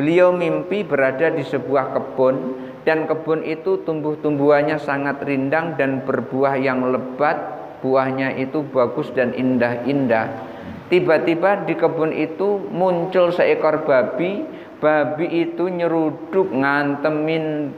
Beliau mimpi berada di sebuah kebun dan kebun itu tumbuh-tumbuhannya sangat rindang dan berbuah yang lebat, buahnya itu bagus dan indah-indah. Tiba-tiba di kebun itu muncul seekor babi, babi itu nyeruduk ngantemin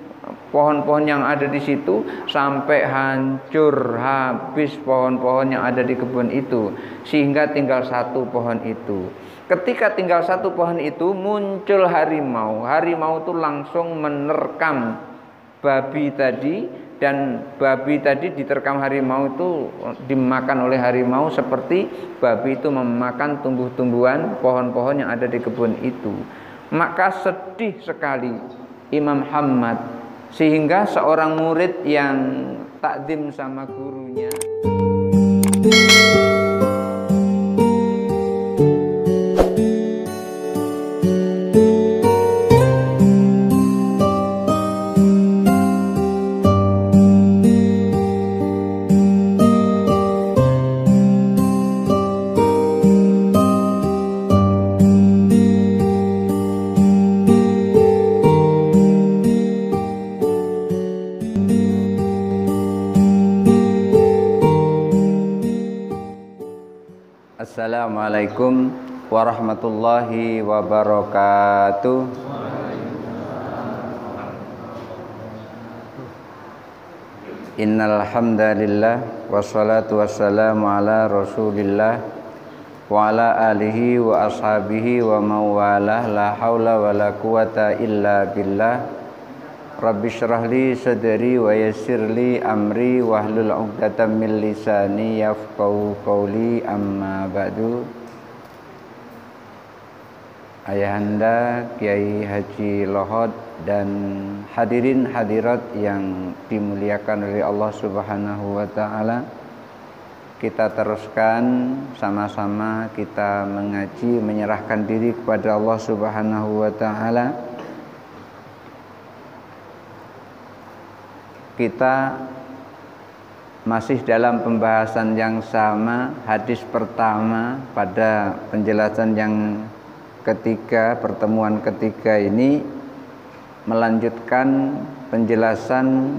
pohon-pohon yang ada di situ sampai hancur habis pohon-pohon yang ada di kebun itu sehingga tinggal satu pohon itu. Ketika tinggal satu pohon itu muncul harimau. Harimau itu langsung menerkam babi tadi dan babi tadi diterkam harimau itu dimakan oleh harimau seperti babi itu memakan tumbuh-tumbuhan pohon-pohon yang ada di kebun itu. Maka sedih sekali Imam Hamad sehingga seorang murid yang takdim sama gurunya Assalamualaikum warahmatullahi wabarakatuh. Innal hamdalillah wassalatu wassalamu ala Rasulillah wa ala alihi wa ashabihi wa mawalah la haula wala quwata illa billah Rabbi syrah li sadri wa yassir li amri wahlul 'uqdatam min lisani yafqahu qawli amma ba'du Ayahanda Kiai Haji Lohot dan hadirin hadirat yang dimuliakan oleh Allah Subhanahu wa taala. Kita teruskan sama-sama kita mengaji menyerahkan diri kepada Allah Subhanahu wa taala kita masih dalam pembahasan yang sama hadis pertama pada penjelasan yang ketiga pertemuan ketiga ini melanjutkan penjelasan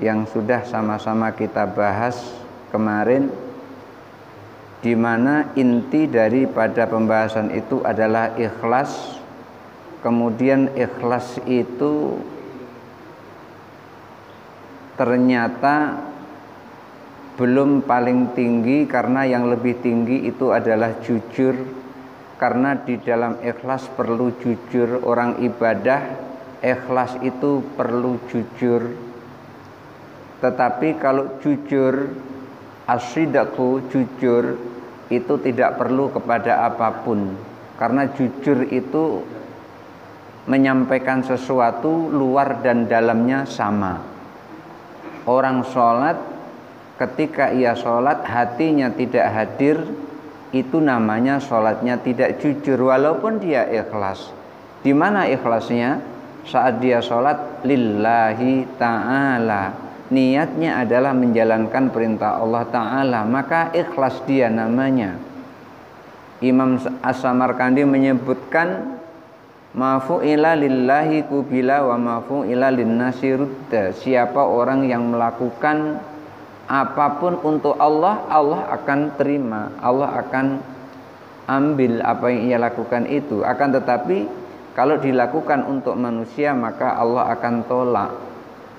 yang sudah sama-sama kita bahas kemarin di mana inti daripada pembahasan itu adalah ikhlas. Kemudian ikhlas itu ternyata belum paling tinggi karena yang lebih tinggi itu adalah jujur karena di dalam ikhlas perlu jujur orang ibadah ikhlas itu perlu jujur. Tetapi kalau jujur asyidaku jujur itu tidak perlu kepada apa pun. Karena jujur itu menyampaikan sesuatu luar dan dalamnya sama. Orang sholat ketika ia sholat hatinya tidak hadir itu namanya sholatnya tidak jujur walaupun dia ikhlas. Di mana ikhlasnya? Saat dia sholat lillahi ta'ala. Niatnya adalah menjalankan perintah Allah ta'ala. Maka ikhlas dia namanya. Imam As-Samarkandi menyebutkan ila lillahi kubila wa ila linnasi rudda. Siapa orang yang melakukan apa pun untuk Allah, Allah akan terima. Allah akan ambil apa yang ia lakukan itu. Akan tetapi kalau dilakukan untuk manusia maka Allah akan tolak.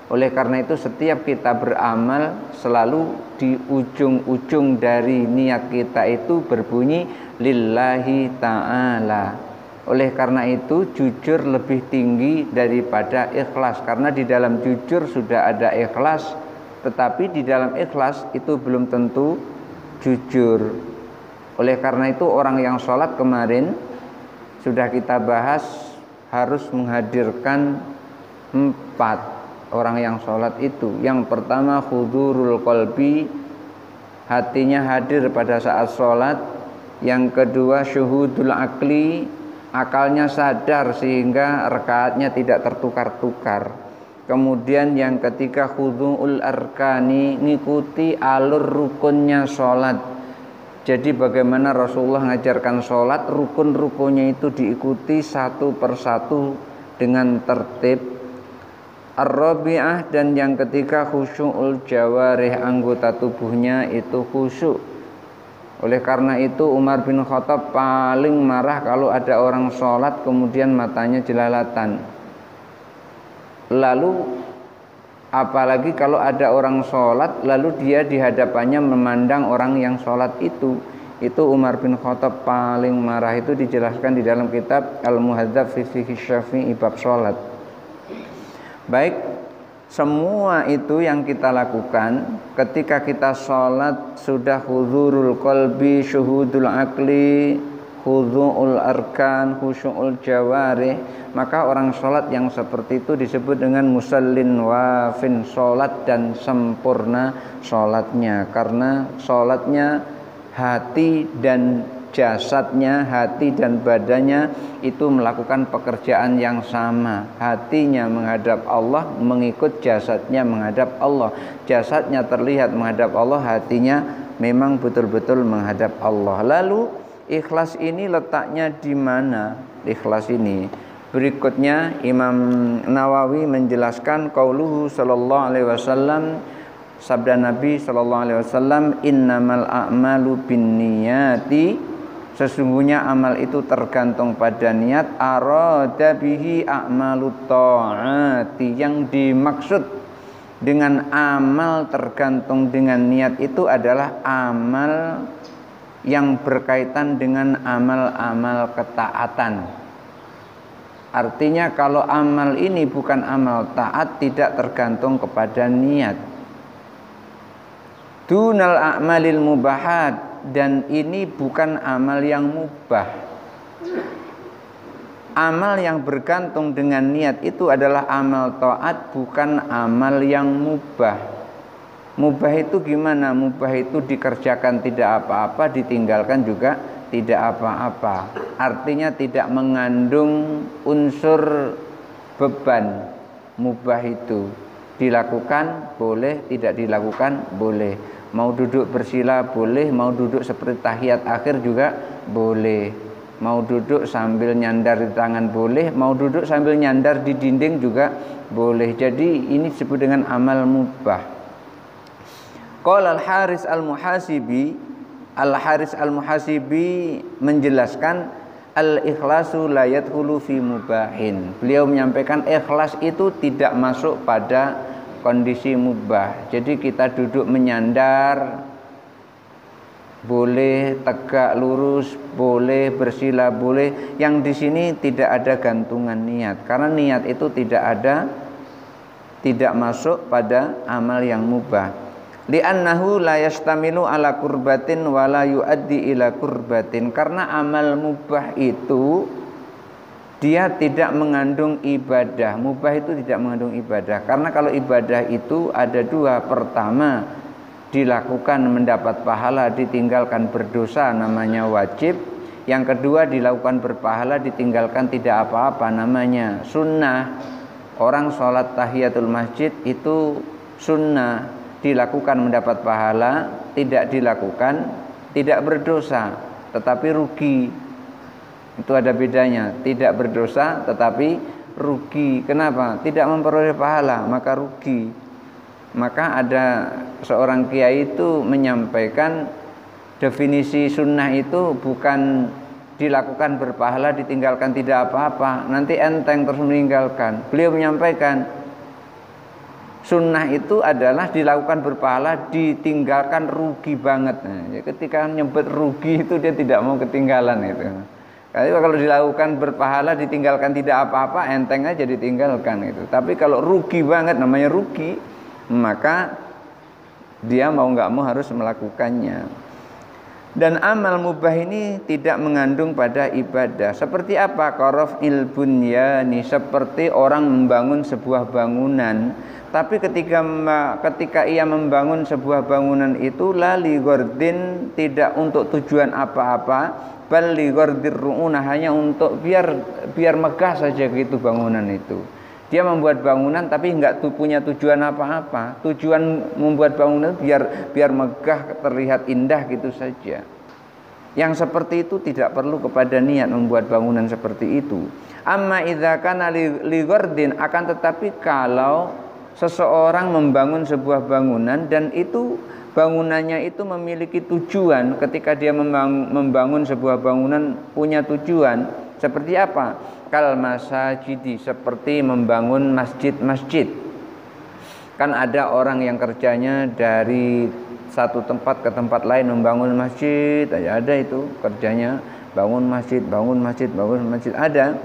Oleh karena itu setiap kita beramal selalu di ujung-ujung dari niat kita itu berbunyi lillahi ta'ala oleh karena itu jujur lebih tinggi daripada ikhlas karena di dalam jujur sudah ada ikhlas tetapi di dalam ikhlas itu belum tentu jujur. Oleh karena itu orang yang sholat kemarin sudah kita bahas harus menghadirkan empat orang yang sholat itu. Yang pertama khudurul kolbi hatinya hadir pada saat sholat. Yang kedua syuhudul akli akalnya sadar sehingga rekaatnya tidak tertukar-tukar. Kemudian yang ketiga khudu'ul arkani ngikuti alur rukunnya sholat. Jadi bagaimana Rasulullah mengajarkan sholat, rukun-rukunnya itu diikuti satu persatu dengan tertib. Ar-Rabi'ah dan yang ketiga khusyu'ul jawarih anggota tubuhnya itu khusyuk. Oleh karena itu Umar bin Khattab paling marah kalau ada orang sholat kemudian matanya jelalatan. Lalu Apalagi kalau ada orang sholat lalu dia di hadapannya memandang orang yang sholat itu. Itu Umar bin Khattab paling marah itu dijelaskan di dalam kitab Al-Muhadzab fi Syafi'i bab sholat. Baik, semua itu yang kita lakukan ketika kita sholat sudah huzurul qalbi, syuhudul akli, khudu'ul arkan, khusyu'ul jawari maka orang sholat yang seperti itu disebut dengan musallin wafin sholat dan sempurna sholatnya karena sholatnya hati dan jasadnya, hati dan badannya itu melakukan pekerjaan yang sama. Hatinya menghadap Allah, mengikut jasadnya menghadap Allah. Jasadnya terlihat menghadap Allah, hatinya memang betul-betul menghadap Allah. Lalu ikhlas ini letaknya di mana? Ikhlas ini. Berikutnya Imam Nawawi menjelaskan qauluhu sallallahu alaihi wasallam sabda Nabi sallallahu alaihi wasallam innamal a'malu binniyati sesungguhnya amal itu tergantung pada niat arada bihi a'malu ta'ati yang dimaksud dengan amal tergantung dengan niat itu adalah amal yang berkaitan dengan amal-amal ketaatan. Artinya kalau amal ini bukan amal taat tidak tergantung kepada niat. Dunal a'malil mubahat dan ini bukan amal yang mubah. Amal yang bergantung dengan niat itu adalah amal taat bukan amal yang mubah. Mubah itu gimana? Mubah itu dikerjakan tidak apa-apa, ditinggalkan juga tidak apa-apa. Artinya tidak mengandung unsur beban. Mubah itu dilakukan boleh, tidak dilakukan boleh. Mau duduk bersila boleh, mau duduk seperti tahiyat akhir juga boleh. Mau duduk sambil nyandar di tangan boleh, mau duduk sambil nyandar di dinding juga boleh. Jadi ini disebut dengan amal mubah. Qala al-Haris al-Muhasibi Al-Haris al-Muhasibi menjelaskan al-ikhlasu la yadkhulu fi mubahin. Beliau menyampaikan ikhlas itu tidak masuk pada kondisi mubah. Jadi kita duduk menyandar boleh tegak lurus, boleh bersila, boleh. Yang di sini tidak ada gantungan niat karena niat itu tidak ada tidak masuk pada amal yang mubah li'annahu la yastamilu ala kurbatin wa la yuaddi ila kurbatin. Karena amal mubah itu dia tidak mengandung ibadah. Mubah itu tidak mengandung ibadah. Karena kalau ibadah itu ada dua. Pertama dilakukan mendapat pahala ditinggalkan berdosa namanya wajib. Yang kedua dilakukan berpahala ditinggalkan tidak apa-apa namanya sunnah. Orang sholat tahiyatul masjid itu sunnah dilakukan mendapat pahala, tidak dilakukan tidak berdosa, tetapi rugi. Itu ada bedanya, tidak berdosa tetapi rugi. Kenapa? Tidak memperoleh pahala, maka rugi. Maka ada seorang kiai itu menyampaikan definisi sunnah itu bukan dilakukan berpahala ditinggalkan tidak apa-apa nanti enteng terus meninggalkan beliau menyampaikan Sunnah itu adalah dilakukan berpahala, ditinggalkan rugi banget. Nah, ya ketika nyebut rugi itu dia tidak mau ketinggalan itu. Karena kalau dilakukan berpahala, ditinggalkan tidak apa-apa, enteng aja ditinggalkan itu. Tapi kalau rugi banget, namanya rugi, maka dia mau nggak mau harus melakukannya. Dan amal mubah ini tidak mengandung pada ibadah. Seperti apa? Korof ilbunyani, seperti orang membangun sebuah bangunan tapi ketika ketika ia membangun sebuah bangunan itu lali gordin tidak untuk tujuan apa-apa, bali gordir ruuna hanya untuk biar biar megah saja gitu bangunan itu. Dia membuat bangunan tapi enggak tuh punya tujuan apa-apa. Tujuan membuat bangunan biar biar megah terlihat indah gitu saja. Yang seperti itu tidak perlu kepada niat membuat bangunan seperti itu. Amma idza kana li akan tetapi kalau seseorang membangun sebuah bangunan dan itu bangunannya itu memiliki tujuan ketika dia membangun sebuah bangunan punya tujuan seperti apa? Kal masajidi seperti membangun masjid-masjid. Kan ada orang yang kerjanya dari satu tempat ke tempat lain membangun masjid ada itu kerjanya bangun masjid bangun masjid bangun masjid ada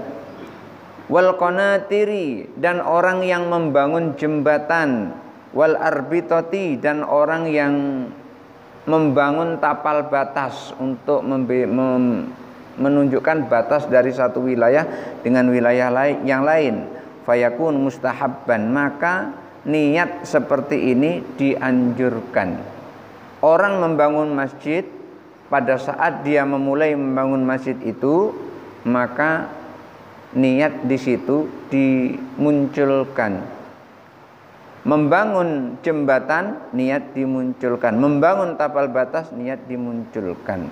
wal qanatiri dan orang yang membangun jembatan wal arbitoti dan orang yang membangun tapal batas untuk menunjukkan batas dari satu wilayah dengan wilayah lain yang lain. Fayakun mustahabban maka niat seperti ini dianjurkan. Orang membangun masjid pada saat dia memulai membangun masjid itu maka niat di situ dimunculkan. Membangun jembatan niat dimunculkan. Membangun tapal batas niat dimunculkan.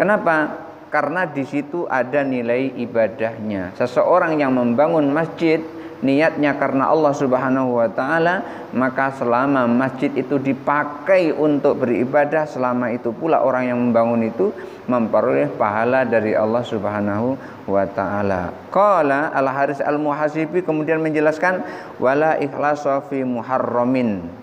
Kenapa karena di situ ada nilai ibadahnya seseorang yang membangun masjid niatnya karena Allah Subhanahu wa taala, maka selama masjid itu dipakai untuk beribadah, selama itu pula orang yang membangun itu memperoleh pahala dari Allah Subhanahu wa taala. Qala Al-Haris Al-Muhasibi kemudian menjelaskan wala ikhlasu fi muharramin.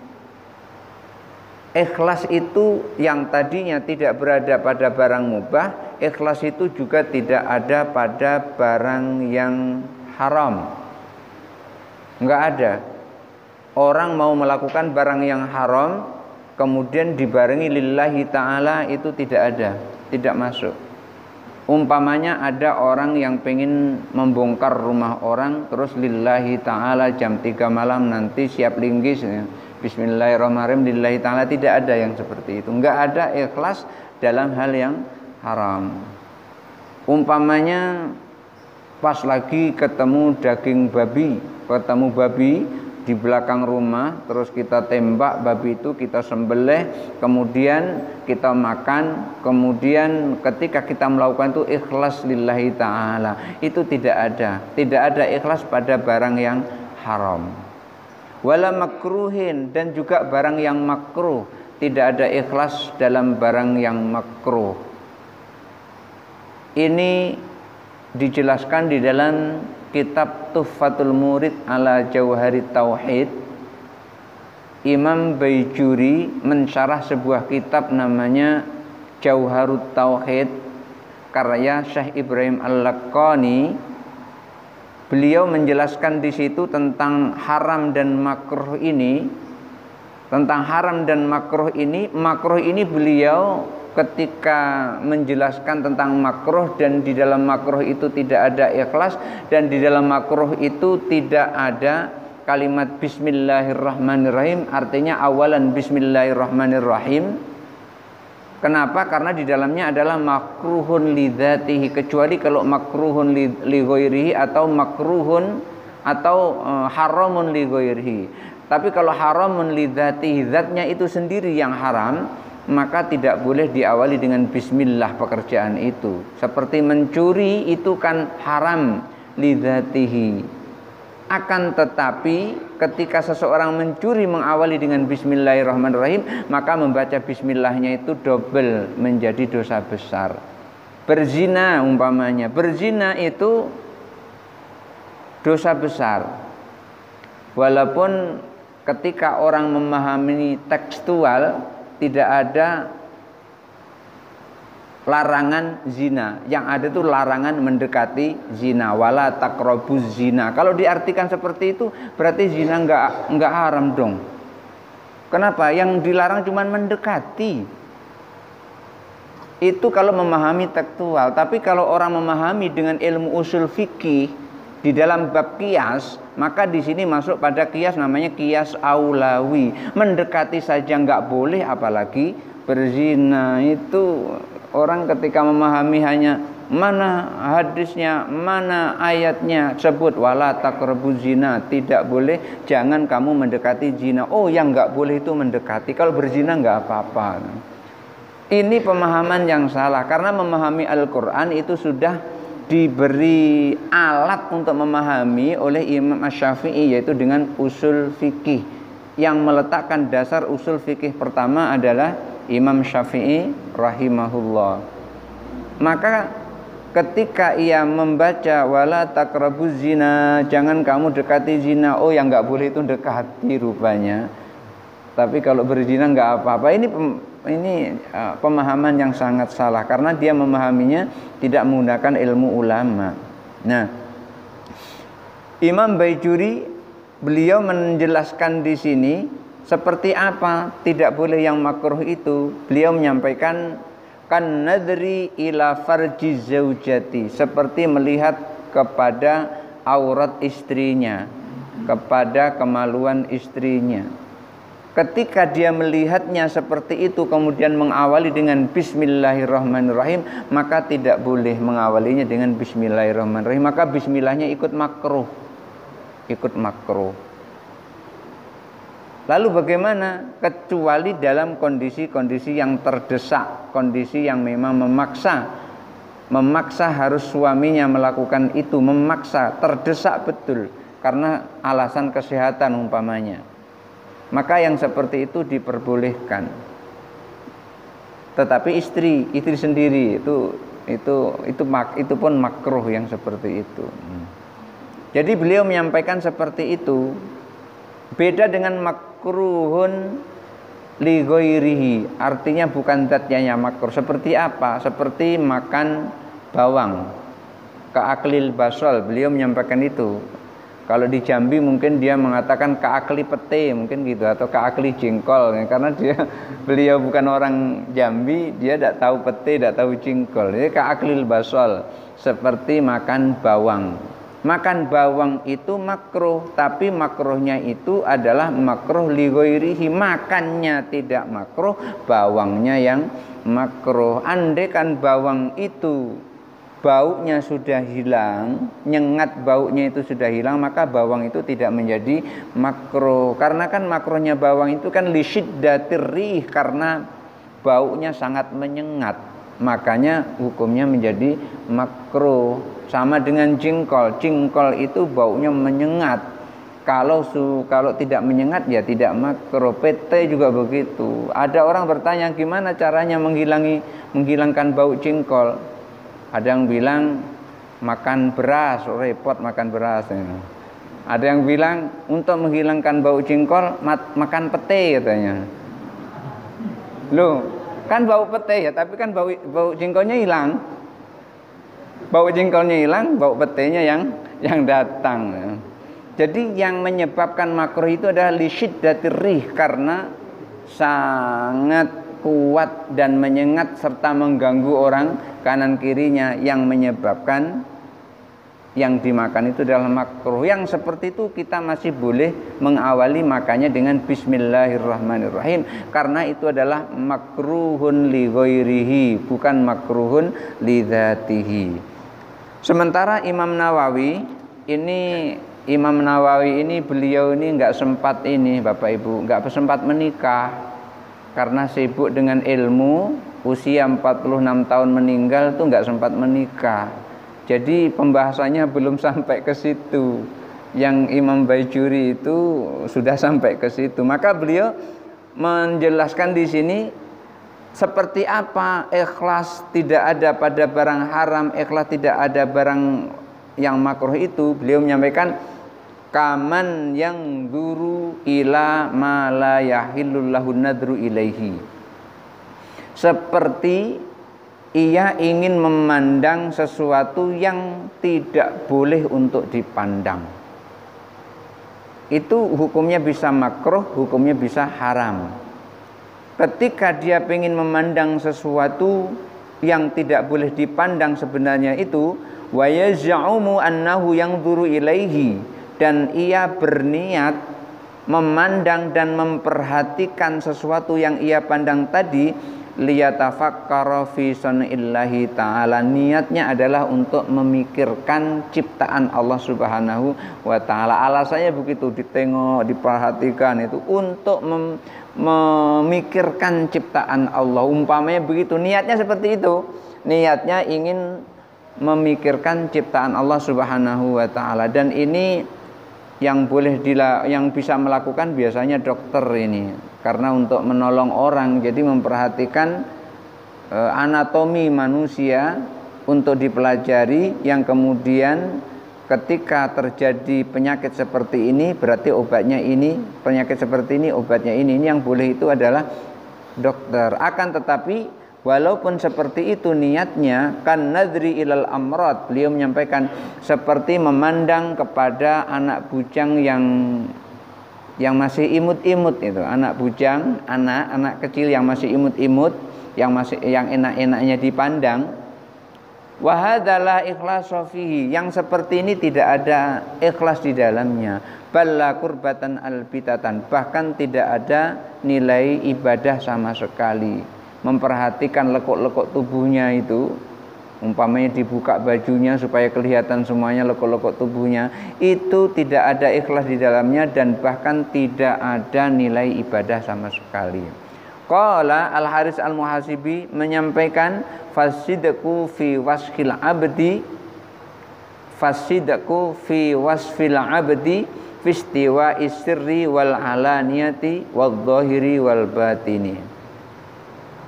Ikhlas itu yang tadinya tidak berada pada barang mubah, ikhlas itu juga tidak ada pada barang yang haram. Enggak ada. Orang mau melakukan barang yang haram kemudian dibarengi lillahi taala itu tidak ada, tidak masuk. Umpamanya ada orang yang pengen membongkar rumah orang terus lillahi taala jam 3 malam nanti siap linggis ya. Bismillahirrahmanirrahim lillahi taala tidak ada yang seperti itu. Enggak ada ikhlas dalam hal yang haram. Umpamanya pas lagi ketemu daging babi ketemu babi di belakang rumah terus kita tembak babi itu kita sembelih kemudian kita makan kemudian ketika kita melakukan itu ikhlas lillahi taala itu tidak ada tidak ada ikhlas pada barang yang haram wala makruhin dan juga barang yang makruh. Tidak ada ikhlas dalam barang yang makruh. Ini dijelaskan di dalam kitab Tuhfatul Murid ala Jauhari Tauhid. Imam Baijuri mensyarah sebuah kitab namanya Jauharut Tauhid karya Syekh Ibrahim Al-Laqani beliau menjelaskan di situ tentang haram dan makruh ini. Tentang haram dan makruh ini. Makruh ini beliau ketika menjelaskan tentang makruh dan di dalam makruh itu tidak ada ikhlas dan di dalam makruh itu tidak ada kalimat bismillahirrahmanirrahim. Artinya awalan bismillahirrahmanirrahim Kenapa? Karena di dalamnya adalah makruhun lidzatihi kecuali kalau makruhun li, atau makruhun atau uh, haramun li Tapi kalau haramun lidzatihi zatnya itu sendiri yang haram, maka tidak boleh diawali dengan bismillah pekerjaan itu. Seperti mencuri itu kan haram lidatihi. Akan tetapi ketika seseorang mencuri mengawali dengan bismillahirrahmanirrahim, maka membaca bismillahnya itu double menjadi dosa besar. Berzina umpamanya, berzina itu dosa besar. Walaupun ketika orang memahami tekstual tidak ada larangan zina. Yang ada itu larangan mendekati zina. Wala takrobuz zina. Kalau diartikan seperti itu berarti zina enggak enggak haram dong. Kenapa? Yang dilarang cuma mendekati. Itu kalau memahami tekstual. Tapi kalau orang memahami dengan ilmu usul fikih di dalam bab kias maka di sini masuk pada kias namanya kias aulawi mendekati saja nggak boleh apalagi berzina itu orang ketika memahami hanya mana hadisnya mana ayatnya sebut wala takrebu zina tidak boleh. Jangan kamu mendekati zina. Oh yang nggak boleh itu mendekati. Kalau berzina nggak apa-apa. Ini pemahaman yang salah. Karena memahami Al-Qur'an itu sudah diberi alat untuk memahami oleh Imam Asy-Syafi'i yaitu dengan usul fikih. Yang meletakkan dasar usul fikih pertama adalah Imam Syafi'i rahimahullah. Maka ketika ia membaca wala takrabuz zina, jangan kamu dekati zina. Oh, yang nggak boleh itu dekati rupanya. Tapi kalau berzina nggak apa-apa. Ini ini uh, pemahaman yang sangat salah karena dia memahaminya tidak menggunakan ilmu ulama. Nah, Imam Baijuri beliau menjelaskan di sini seperti apa tidak boleh yang makruh itu. Beliau menyampaikan kan nadri ila farji zaujati seperti melihat kepada aurat istrinya, kepada kemaluan istrinya. Ketika dia melihatnya seperti itu kemudian mengawali dengan bismillahirrahmanirrahim, maka tidak boleh mengawalinya dengan bismillahirrahmanirrahim, maka bismillahnya ikut makruh. Ikut makruh. Lalu bagaimana kecuali dalam kondisi-kondisi yang terdesak, kondisi yang memang memaksa memaksa harus suaminya melakukan itu, memaksa, terdesak betul karena alasan kesehatan umpamanya maka yang seperti itu diperbolehkan. Tetapi istri, istri sendiri itu itu itu mak, itu pun makruh yang seperti itu. Hmm. Jadi beliau menyampaikan seperti itu. Beda dengan makruhun li ghairihi, artinya bukan zatnya yang makruh. Seperti apa? Seperti makan bawang. Keaklil basol, beliau menyampaikan itu. Kalau di Jambi mungkin dia mengatakan keakli pete mungkin gitu atau keakli jengkol karena dia beliau bukan orang Jambi dia tidak tahu pete tidak tahu jengkol jadi keakli basol seperti makan bawang makan bawang itu makruh tapi makruhnya itu adalah makruh ligoirihi makannya tidak makruh bawangnya yang makruh andai kan bawang itu baunya sudah hilang, nyengat baunya itu sudah hilang, maka bawang itu tidak menjadi makro. Karena kan makronya bawang itu kan lisyiddatirih karena baunya sangat menyengat. Makanya hukumnya menjadi makro. Sama dengan jengkol. Jengkol itu baunya menyengat. Kalau su kalau tidak menyengat ya tidak makro. PT juga begitu. Ada orang bertanya gimana caranya menghilangi menghilangkan bau jengkol ada yang bilang makan beras, oh repot makan beras. Ada yang bilang untuk menghilangkan bau jengkol makan pete katanya. Loh, kan bau pete ya, tapi kan bau bau jengkolnya hilang. Bau jengkolnya hilang, bau petenya yang yang datang. Jadi yang menyebabkan makruh itu adalah lisyid rih karena sangat kuat dan menyengat serta mengganggu orang kanan kirinya yang menyebabkan yang dimakan itu adalah makruh. Yang seperti itu kita masih boleh mengawali makannya dengan bismillahirrahmanirrahim karena itu adalah makruhun li ghairihi bukan makruhun li dzatihi. Sementara Imam Nawawi ini Imam Nawawi ini beliau ini nggak sempat ini Bapak Ibu nggak sempat menikah karena sibuk dengan ilmu usia 46 tahun meninggal tuh nggak sempat menikah jadi pembahasannya belum sampai ke situ. Yang Imam Baijuri itu sudah sampai ke situ. Maka beliau menjelaskan di sini seperti apa ikhlas tidak ada pada barang haram ikhlas tidak ada barang yang makruh itu. Beliau menyampaikan kaman yang duru ila ma la nadru ilaihi. Seperti ia ingin memandang sesuatu yang tidak boleh untuk dipandang. Itu hukumnya bisa makruh hukumnya bisa haram. Ketika dia ingin memandang sesuatu yang tidak boleh dipandang sebenarnya itu wa yaz'umu annahu yang duru ilaihi dan ia berniat memandang dan memperhatikan sesuatu yang ia pandang tadi liyatafakkara fi sunillahi ta'ala. Niatnya adalah untuk memikirkan ciptaan Allah Subhanahu wa taala. Alasannya begitu ditengok diperhatikan itu untuk mem memikirkan ciptaan Allah. Umpamanya begitu niatnya seperti itu. Niatnya ingin memikirkan ciptaan Allah Subhanahu wa taala. Dan ini yang boleh dila yang bisa melakukan biasanya dokter ini karena untuk menolong orang jadi memperhatikan e, anatomi manusia untuk dipelajari. Yang kemudian ketika terjadi penyakit seperti ini berarti obatnya ini penyakit seperti ini obatnya ini. Ini yang boleh itu adalah dokter. Akan tetapi walaupun seperti itu niatnya kan nadri ilal amrad. Beliau menyampaikan seperti memandang kepada anak bujang yang yang masih imut-imut itu. Anak bujang anak anak kecil yang masih imut-imut yang masih yang enak-enaknya dipandang. Wahadalah ikhlas fihi yang seperti ini tidak ada ikhlas di dalamnya. Balla kurbatan albitatan. Bahkan tidak ada nilai ibadah sama sekali. Memperhatikan lekuk-lekuk tubuhnya itu umpamanya dibuka bajunya supaya kelihatan semuanya lekuk-lekuk tubuhnya itu tidak ada ikhlas di dalamnya dan bahkan tidak ada nilai ibadah sama sekali. Qala Al Haris Al Muhasibi menyampaikan fasidku fi wasfil abdi fasidku fi wasfil abdi fistiwa isri wal alaniyati wal zahiri wal batini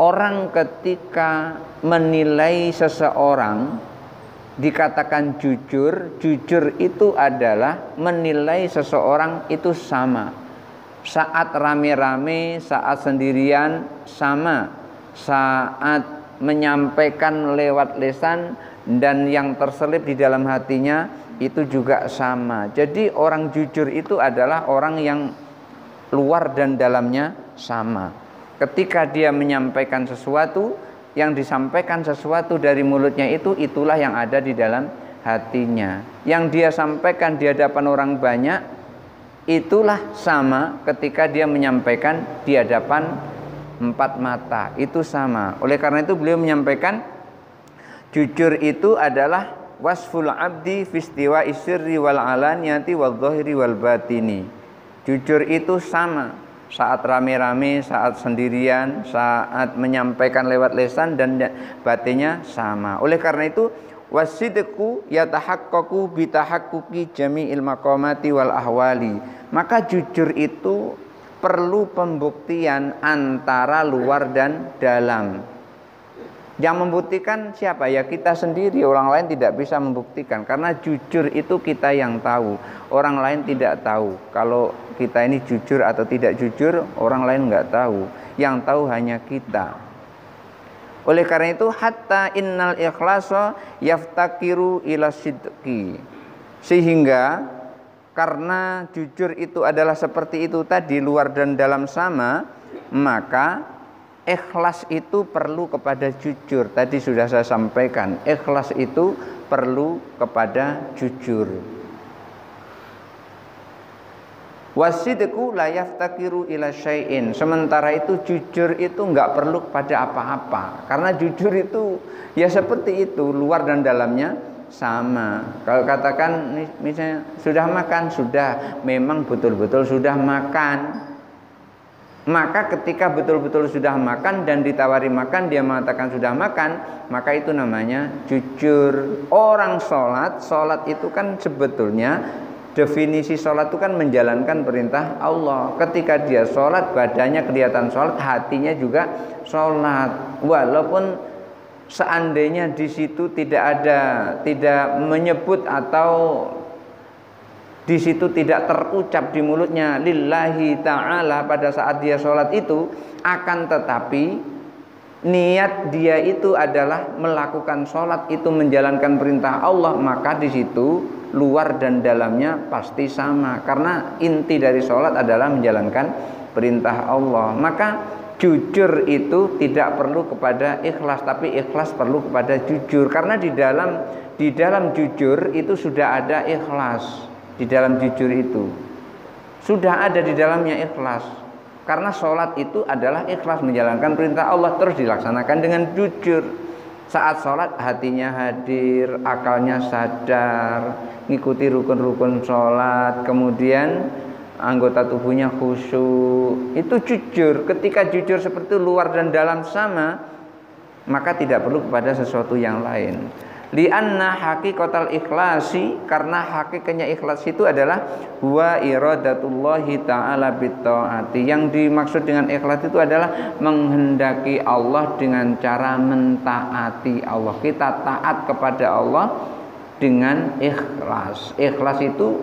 orang ketika menilai seseorang dikatakan jujur, jujur itu adalah menilai seseorang itu sama. Saat rame-rame, saat sendirian sama. Saat menyampaikan lewat lesan dan yang terselip di dalam hatinya itu juga sama. Jadi orang jujur itu adalah orang yang luar dan dalamnya sama ketika dia menyampaikan sesuatu yang disampaikan sesuatu dari mulutnya itu itulah yang ada di dalam hatinya. Yang dia sampaikan di hadapan orang banyak itulah sama ketika dia menyampaikan di hadapan empat mata. Itu sama. Oleh karena itu beliau menyampaikan jujur itu adalah wasful abdi fistiwa isri wal alaniyati wal zahiri wal batini. Jujur itu sama saat rame-rame, saat sendirian, saat menyampaikan lewat lesan dan batinnya sama. Oleh karena itu wasidku yatahaqqaqu bitahaqquqi jami'il maqamati wal ahwali. Maka jujur itu perlu pembuktian antara luar dan dalam. Yang membuktikan siapa? Ya kita sendiri, orang lain tidak bisa membuktikan karena jujur itu kita yang tahu, orang lain tidak tahu. Kalau kita ini jujur atau tidak jujur, orang lain nggak tahu. Yang tahu hanya kita. Oleh karena itu hatta innal ikhlasa yaftakiru ila sidqi. Sehingga karena jujur itu adalah seperti itu tadi luar dan dalam sama, maka ikhlas itu perlu kepada jujur. Tadi sudah saya sampaikan, ikhlas itu perlu kepada jujur. Wasidku layaf takiru ila syai'in. Sementara itu jujur itu nggak perlu pada apa-apa. Karena jujur itu ya seperti itu, luar dan dalamnya sama. Kalau katakan misalnya sudah makan, sudah memang betul-betul sudah makan. Maka ketika betul-betul sudah makan dan ditawari makan dia mengatakan sudah makan, maka itu namanya jujur. Orang sholat, sholat itu kan sebetulnya definisi sholat itu kan menjalankan perintah Allah. Ketika dia sholat, badannya kelihatan sholat, hatinya juga sholat. Walaupun seandainya di situ tidak ada, tidak menyebut atau di situ tidak terucap di mulutnya lillahi ta'ala pada saat dia sholat itu akan tetapi niat dia itu adalah melakukan sholat itu menjalankan perintah Allah maka di situ luar dan dalamnya pasti sama karena inti dari sholat adalah menjalankan perintah Allah. Maka jujur itu tidak perlu kepada ikhlas tapi ikhlas perlu kepada jujur karena di dalam di dalam jujur itu sudah ada ikhlas di dalam jujur itu sudah ada di dalamnya ikhlas karena sholat itu adalah ikhlas menjalankan perintah Allah terus dilaksanakan dengan jujur saat sholat hatinya hadir, akalnya sadar, ngikuti rukun-rukun sholat, kemudian anggota tubuhnya khusyuk. Itu jujur. Ketika jujur seperti luar dan dalam sama, maka tidak perlu kepada sesuatu yang lain lianna hakikatal ikhlasi karena hakikatnya ikhlas itu adalah wa iradatullahi taala bitaati yang dimaksud dengan ikhlas itu adalah menghendaki Allah dengan cara mentaati Allah. Kita taat kepada Allah dengan ikhlas. Ikhlas itu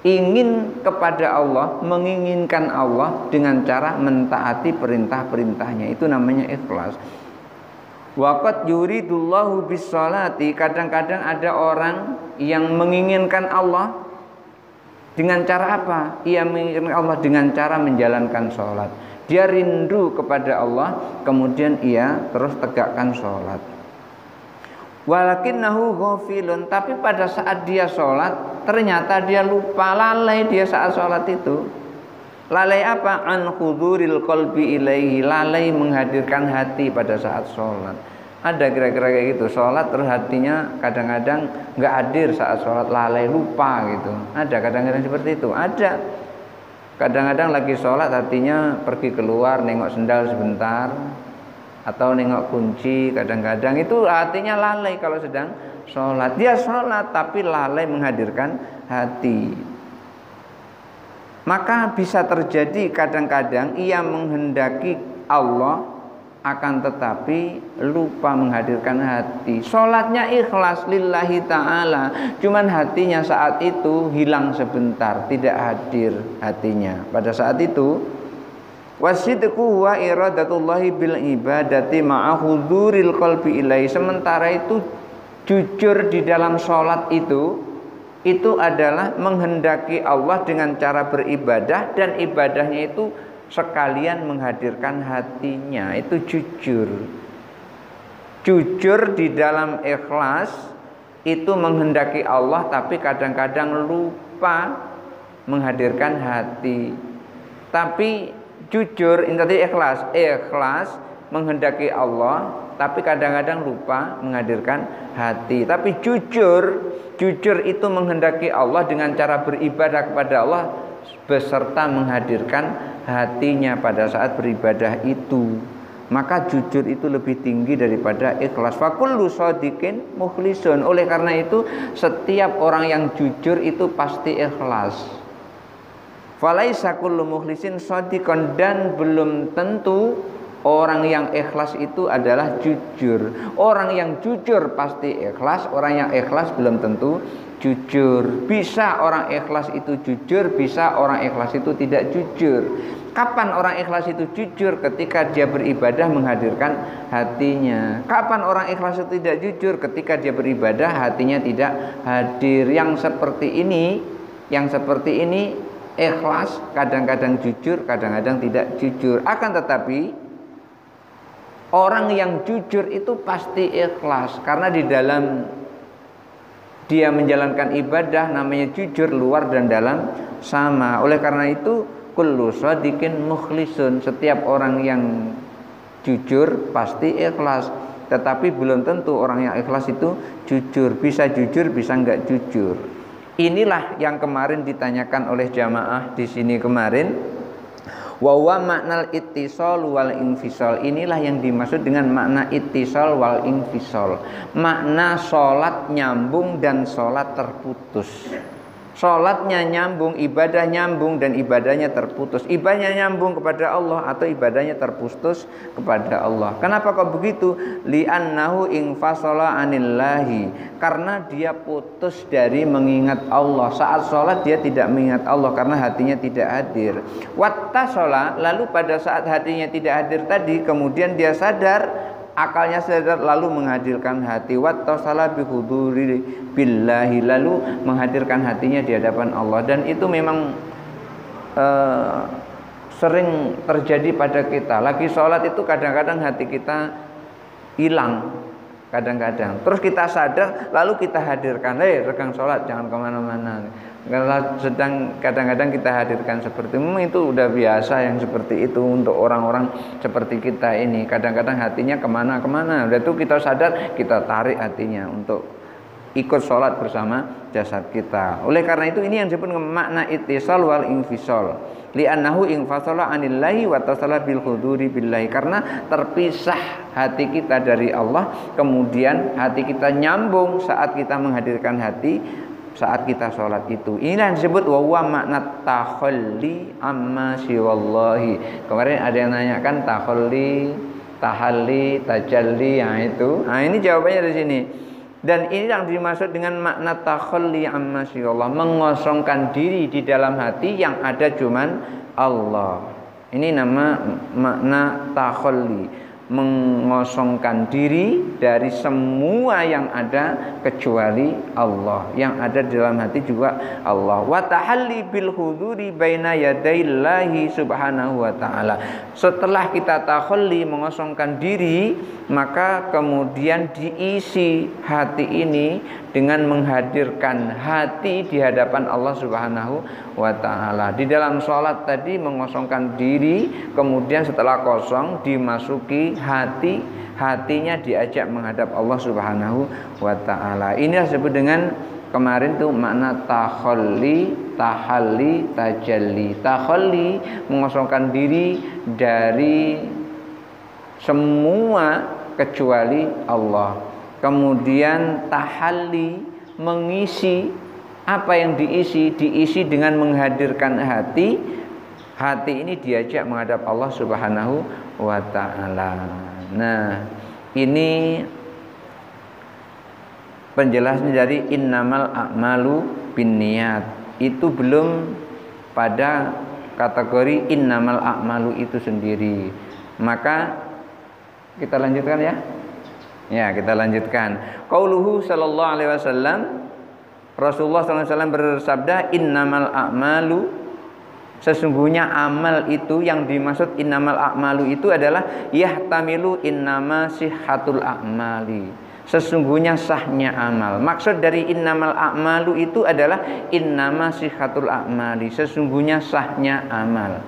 ingin kepada Allah menginginkan Allah dengan cara mentaati perintah-perintahnya. Itu namanya ikhlas Waqat yuridullahu bisolati Kadang-kadang ada orang yang menginginkan Allah Dengan cara apa? Ia menginginkan Allah dengan cara menjalankan sholat. Dia rindu kepada Allah Kemudian ia terus tegakkan sholat. Walakinnahu ghafilun. Tapi pada saat dia sholat Ternyata dia lupa lalai dia saat sholat itu Lalai apa? An khuduril qalbi ilaihi. Lalai menghadirkan hati pada saat sholat. Ada kira-kira kayak gitu. Sholat terus hatinya kadang-kadang nggak hadir saat sholat. Lalai lupa gitu. Ada kadang-kadang seperti itu. Ada. Kadang-kadang lagi sholat hatinya pergi keluar nengok sendal sebentar. Atau nengok kunci kadang-kadang. Itu hatinya lalai kalau sedang sholat. Dia sholat tapi lalai menghadirkan hati. Maka bisa terjadi kadang-kadang ia menghendaki Allah akan tetapi lupa menghadirkan hati. Sholatnya ikhlas lillahi ta'ala. Cuman hatinya saat itu hilang sebentar. Tidak hadir hatinya. Pada saat itu. Wasidku wa iradatullahi bil ibadati ma'ahuduril qalbi ilai. Sementara itu jujur di dalam sholat itu itu adalah menghendaki Allah dengan cara beribadah dan ibadahnya itu sekalian menghadirkan hatinya. Itu jujur. Jujur di dalam ikhlas itu menghendaki Allah tapi kadang-kadang lupa menghadirkan hati. Tapi jujur ini tadi ikhlas. Ikhlas menghendaki Allah tapi kadang-kadang lupa menghadirkan hati. Tapi jujur, jujur itu menghendaki Allah dengan cara beribadah kepada Allah beserta menghadirkan hatinya pada saat beribadah itu. Maka jujur itu lebih tinggi daripada ikhlas. Fakullu sadikin mukhlisun. Oleh karena itu setiap orang yang jujur itu pasti ikhlas. Falaisa kullu mukhlisin sadiqan dan belum tentu Orang yang ikhlas itu adalah jujur. Orang yang jujur pasti ikhlas, orang yang ikhlas belum tentu jujur. Bisa orang ikhlas itu jujur, bisa orang ikhlas itu tidak jujur. Kapan orang ikhlas itu jujur? Ketika dia beribadah menghadirkan hatinya. Kapan orang ikhlas itu tidak jujur? Ketika dia beribadah hatinya tidak hadir. Yang seperti ini, yang seperti ini ikhlas, kadang-kadang jujur, kadang-kadang tidak jujur. Akan tetapi Orang yang jujur itu pasti ikhlas karena di dalam dia menjalankan ibadah namanya jujur luar dan dalam sama. Oleh karena itu kullu shadiqin mukhlisun. Setiap orang yang jujur pasti ikhlas. Tetapi belum tentu orang yang ikhlas itu jujur. Bisa jujur, bisa enggak jujur. Inilah yang kemarin ditanyakan oleh jamaah di sini kemarin Wawa makna ittisal wal infisal. Inilah yang dimaksud dengan makna ittisal wal infisal. Makna sholat nyambung dan sholat terputus. Sholatnya nyambung, ibadah nyambung dan ibadahnya terputus. Ibadahnya nyambung kepada Allah atau ibadahnya terputus kepada Allah. Kenapa kok begitu? Li'annahu ingfasola anillahi. Karena dia putus dari mengingat Allah. Saat sholat dia tidak mengingat Allah karena hatinya tidak hadir. Watta sholat, lalu pada saat hatinya tidak hadir tadi, kemudian dia sadar akalnya sadar lalu menghadirkan hati. Wattasala bihuduri billahi. Lalu menghadirkan hatinya di hadapan Allah. Dan itu memang uh, sering terjadi pada kita. Lagi sholat itu kadang-kadang hati kita hilang. Kadang-kadang. Terus kita sadar lalu kita hadirkan. Hei rekan sholat jangan ke mana-mana kalau sedang kadang-kadang kita hadirkan seperti memang itu udah biasa yang seperti itu untuk orang-orang seperti kita ini. Kadang-kadang hatinya ke mana-kemana udah itu kita sadar kita tarik hatinya untuk ikut sholat bersama jasad kita. Oleh karena itu ini yang disebut makna itisal wal infisal. Li'annahu infasala anillahi wa tasala bil huduri billahi. Karena terpisah hati kita dari Allah kemudian hati kita nyambung saat kita menghadirkan hati saat kita sholat itu. Inilah yang disebut wawa makna takhalli amma siwallahi. Kemarin ada yang nanyakan takhalli, tahalli, tajalli, yang itu. Nah, ini jawabannya di sini. Dan ini yang dimaksud dengan makna takhalli amma siwallah, mengosongkan diri di dalam hati yang ada cuman Allah. Ini nama makna takhalli mengosongkan diri dari semua yang ada kecuali Allah. Yang ada di dalam hati juga Allah. Wa tahalli bil huduri baina yadaillahi subhanahu wa taala. Setelah kita tahalli mengosongkan diri, maka kemudian diisi hati ini dengan menghadirkan hati di hadapan Allah Subhanahu wa taala. Di dalam sholat tadi mengosongkan diri, kemudian setelah kosong dimasuki hati, hatinya diajak menghadap Allah Subhanahu wa taala. Ini disebut dengan kemarin tuh makna tahalli, tahalli, tajalli. Tahalli mengosongkan diri dari semua kecuali Allah kemudian tahalli mengisi apa yang diisi diisi dengan menghadirkan hati hati ini diajak menghadap Allah Subhanahu wa taala. Nah, ini penjelasan dari innamal a'malu binniyat. Itu belum pada kategori innamal a'malu itu sendiri. Maka kita lanjutkan ya. Ya, kita lanjutkan. Qauluhu sallallahu alaihi wasallam Rasulullah SAW bersabda innamal a'malu. Sesungguhnya amal itu yang dimaksud innamal a'malu itu adalah yahtamilu innama sihatul a'mali. Sesungguhnya sahnya amal. Maksud dari innamal a'malu itu adalah innama sihatul a'mali. Sesungguhnya sahnya amal.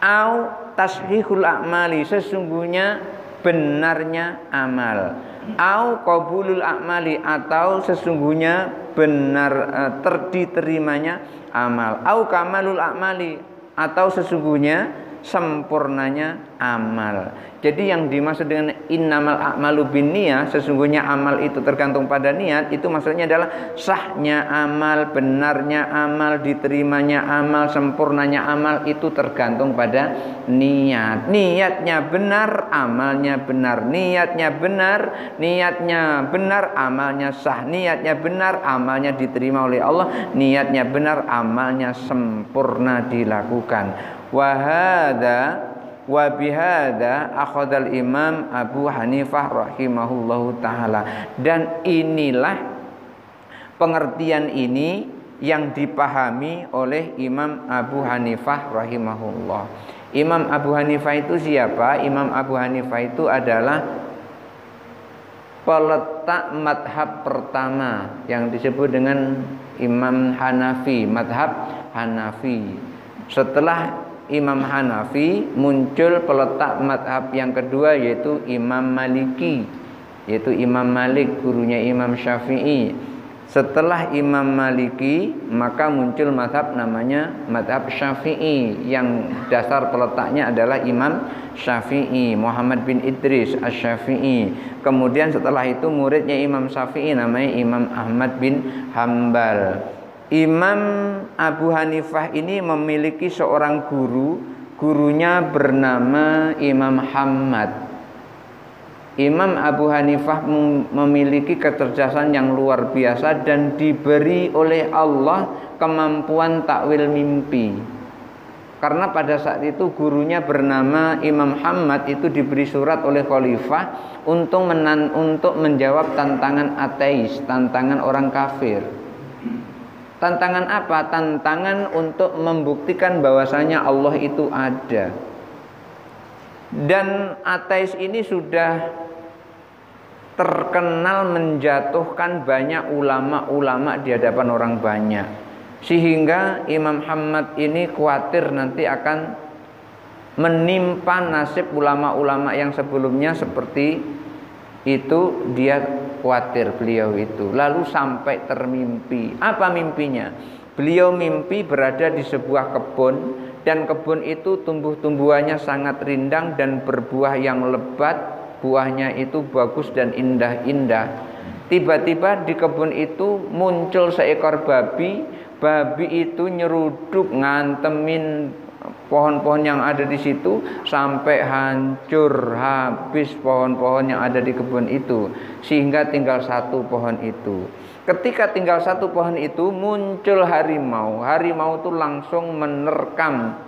Au tashihul a'mali. Sesungguhnya benarnya amal au qabulul a'mali atau sesungguhnya benar uh, terditerimanya amal. Au kamalul a'mali atau sesungguhnya sempurnanya amal jadi yang dimaksud dengan innamal a'malu binniyah sesungguhnya amal itu tergantung pada niat itu maksudnya adalah sahnya amal, benarnya amal, diterimanya amal, sempurnanya amal itu tergantung pada niat. Niatnya benar, amalnya benar. Niatnya benar, niatnya benar, amalnya sah. Niatnya benar, amalnya diterima oleh Allah. Niatnya benar, amalnya sempurna dilakukan. Wahada wa bihada akhadal imam Abu Hanifah rahimahullahu taala dan inilah pengertian ini yang dipahami oleh Imam Abu Hanifah rahimahullah. Imam Abu Hanifah itu siapa? Imam Abu Hanifah itu adalah peletak madhab pertama yang disebut dengan Imam Hanafi, madhab Hanafi. Setelah Imam Hanafi muncul peletak madhab yang kedua yaitu Imam Maliki yaitu Imam Malik gurunya Imam Syafi'i. Setelah Imam Maliki maka muncul madhab namanya madhab Syafi'i. Yang dasar peletaknya adalah Imam Syafi'i Muhammad bin Idris Asy-Syafi'i. Kemudian setelah itu muridnya Imam Syafi'i namanya Imam Ahmad bin Hambal Imam Abu Hanifah ini memiliki seorang guru, gurunya bernama Imam Hamad. Imam Abu Hanifah memiliki kecerdasan yang luar biasa dan diberi oleh Allah kemampuan takwil mimpi. Karena pada saat itu gurunya bernama Imam Hamad itu diberi surat oleh khalifah untuk menan untuk menjawab tantangan ateis, tantangan orang kafir. Tantangan apa? Tantangan untuk membuktikan bahwasanya Allah itu ada. Dan ateis ini sudah terkenal menjatuhkan banyak ulama-ulama di hadapan orang banyak. sehingga Imam Muhammad ini khawatir nanti akan menimpa nasib ulama-ulama yang sebelumnya seperti itu dia khawatir beliau itu. Lalu sampai termimpi. Apa mimpinya? Beliau mimpi berada di sebuah kebun dan kebun itu tumbuh-tumbuhannya sangat rindang dan berbuah yang lebat. Buahnya itu bagus dan indah-indah. Tiba-tiba di kebun itu muncul seekor babi. Babi itu nyeruduk ngantemin pohon-pohon yang ada di situ sampai hancur habis pohon-pohon yang ada di kebun itu sehingga tinggal satu pohon itu. Ketika tinggal satu pohon itu muncul harimau. Harimau itu langsung menerkam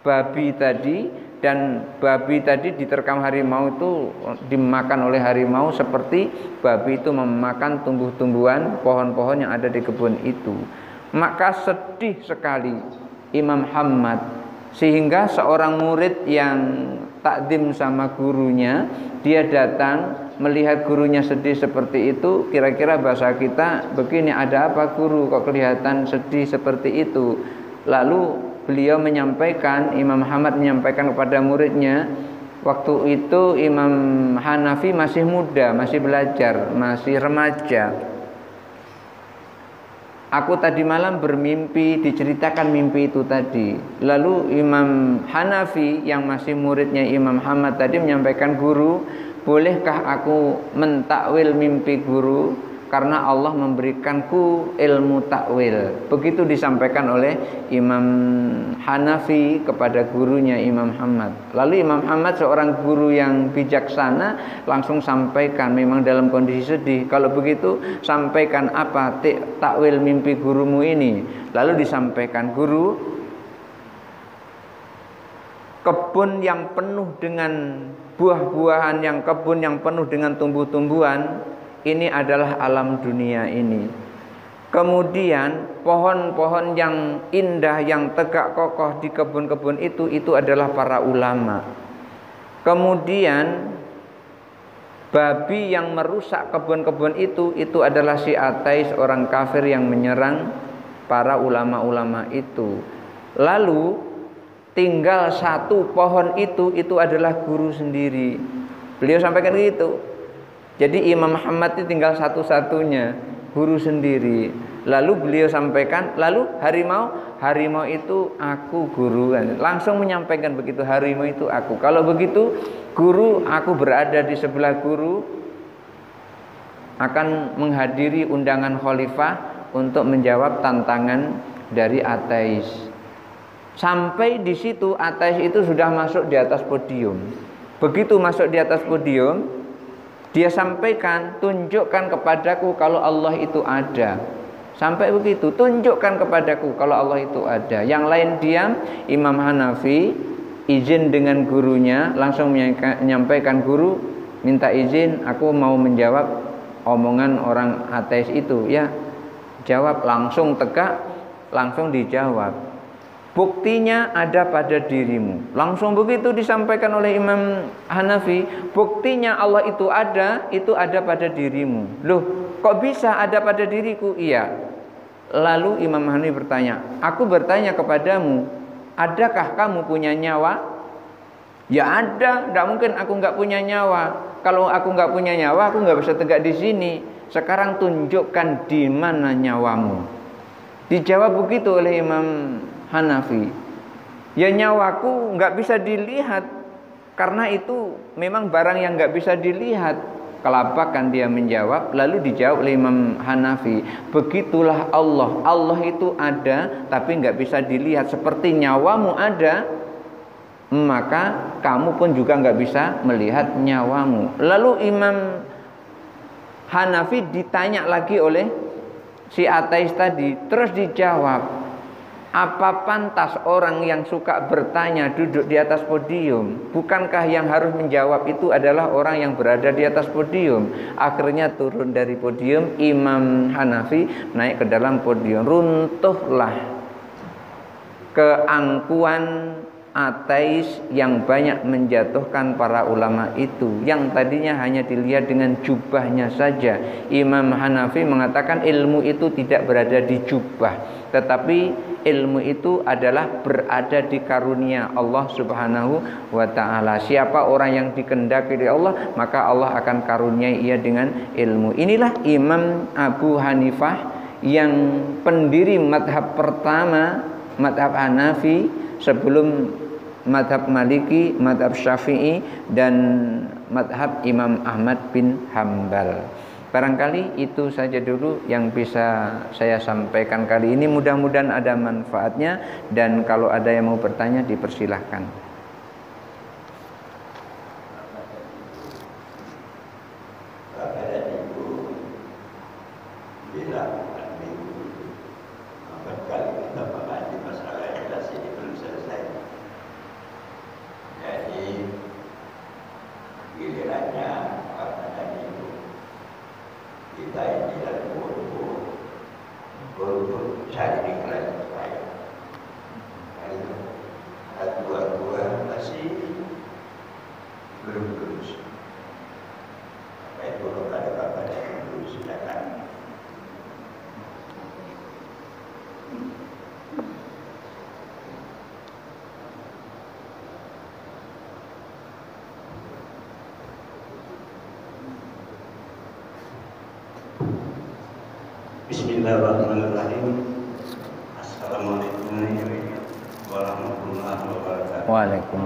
babi tadi dan babi tadi diterkam harimau itu dimakan oleh harimau seperti babi itu memakan tumbuh-tumbuhan pohon-pohon yang ada di kebun itu. Maka sedih sekali Imam Muhammad sehingga seorang murid yang takdim sama gurunya dia datang melihat gurunya sedih seperti itu kira-kira bahasa kita begini ada apa guru? Kok kelihatan sedih seperti itu? Lalu beliau menyampaikan Imam Muhammad menyampaikan kepada muridnya waktu itu Imam Hanafi masih muda masih belajar masih remaja Aku tadi malam bermimpi diceritakan mimpi itu tadi. Lalu Imam Hanafi yang masih muridnya Imam Muhammad tadi menyampaikan guru, bolehkah aku mentakwil mimpi guru? Karena Allah memberikanku ilmu takwil. Begitu disampaikan oleh Imam Hanafi kepada gurunya Imam Muhammad. Lalu Imam Muhammad seorang guru yang bijaksana langsung sampaikan memang dalam kondisi sedih. Kalau begitu sampaikan apa takwil mimpi gurumu ini. Lalu disampaikan guru kebun yang penuh dengan buah-buahan yang kebun yang penuh dengan tumbuh-tumbuhan ini adalah alam dunia ini. Kemudian pohon-pohon yang indah yang tegak kokoh di kebun-kebun itu itu adalah para ulama. Kemudian babi yang merusak kebun-kebun itu itu adalah si ateis orang kafir yang menyerang para ulama-ulama itu. Lalu tinggal satu pohon itu itu adalah guru sendiri. Beliau sampaikan gitu. Jadi Imam Muhammad itu tinggal satu-satunya guru sendiri. Lalu beliau sampaikan, lalu harimau, harimau itu aku guru. Langsung menyampaikan begitu, harimau itu aku. Kalau begitu, guru aku berada di sebelah guru akan menghadiri undangan khalifah untuk menjawab tantangan dari ateis. Sampai di situ ateis itu sudah masuk di atas podium. Begitu masuk di atas podium, dia sampaikan, tunjukkan kepadaku kalau Allah itu ada. Sampai begitu, tunjukkan kepadaku kalau Allah itu ada. Yang lain diam, Imam Hanafi izin dengan gurunya, langsung menyampaikan guru minta izin, aku mau menjawab omongan orang ateis itu. Ya, jawab langsung tegak, langsung dijawab. Buktinya ada pada dirimu. Langsung begitu disampaikan oleh Imam Hanafi. Buktinya Allah itu ada, itu ada pada dirimu. Loh, kok bisa ada pada diriku? Iya. Lalu Imam Hanafi bertanya, aku bertanya kepadamu, adakah kamu punya nyawa? Ya ada, tidak mungkin aku nggak punya nyawa. Kalau aku nggak punya nyawa, aku nggak bisa tegak di sini. Sekarang tunjukkan di mana nyawamu. Dijawab begitu oleh Imam Hanafi. Ya nyawaku nggak bisa dilihat karena itu memang barang yang nggak bisa dilihat. Kelabakan dia menjawab, lalu dijawab oleh Imam Hanafi. Begitulah Allah. Allah itu ada, tapi nggak bisa dilihat. Seperti nyawamu ada, maka kamu pun juga nggak bisa melihat nyawamu. Lalu Imam Hanafi ditanya lagi oleh si ateis tadi, terus dijawab, apa pantas orang yang suka bertanya duduk di atas podium? Bukankah yang harus menjawab itu adalah orang yang berada di atas podium? Akhirnya turun dari podium Imam Hanafi naik ke dalam podium. Runtuhlah keangkuhan ateis yang banyak menjatuhkan para ulama itu yang tadinya hanya dilihat dengan jubahnya saja Imam Hanafi mengatakan ilmu itu tidak berada di jubah tetapi ilmu itu adalah berada di karunia Allah Subhanahu wa taala siapa orang yang dikendaki oleh Allah maka Allah akan karuniai ia dengan ilmu inilah Imam Abu Hanifah yang pendiri madhab pertama madhab Hanafi sebelum madhab Maliki, madhab Syafi'i dan madhab Imam Ahmad bin Hambal. Barangkali itu saja dulu yang bisa saya sampaikan kali ini. Mudah-mudahan ada manfaatnya dan kalau ada yang mau bertanya dipersilahkan.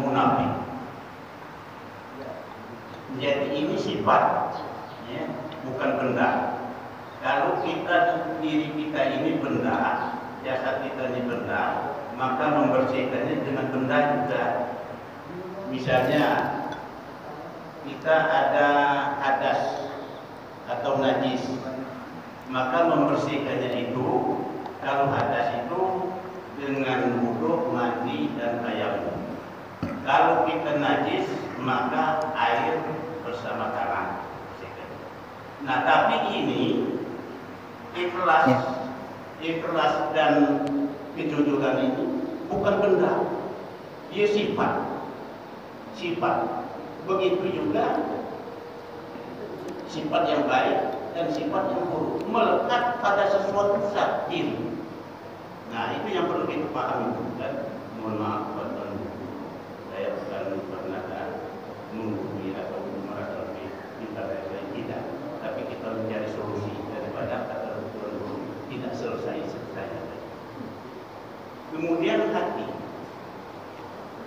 munafik. Jadi ini sifat, ya, bukan benda. Kalau kita diri kita ini benda, jasad kita ini benda, maka membersihkannya dengan benda juga. Misalnya kita ada hadas atau najis, maka membersihkannya itu kalau hadas itu dengan wudhu, mandi dan tayamum. Kalau kita najis, maka air bersama tangan. Nah, tapi ini ikhlas, Ya. ikhlas dan kejujuran itu bukan benda, dia sifat, sifat. Begitu juga sifat yang baik dan sifat yang buruk melekat pada sesuatu zat diri. Nah, itu yang perlu kita pahami dan mohon maaf buat saya bukan pernah menghubungi atau merasa lebih kita lain tidak tapi kita mencari solusi daripada kata betul tidak selesai selesai kemudian hati.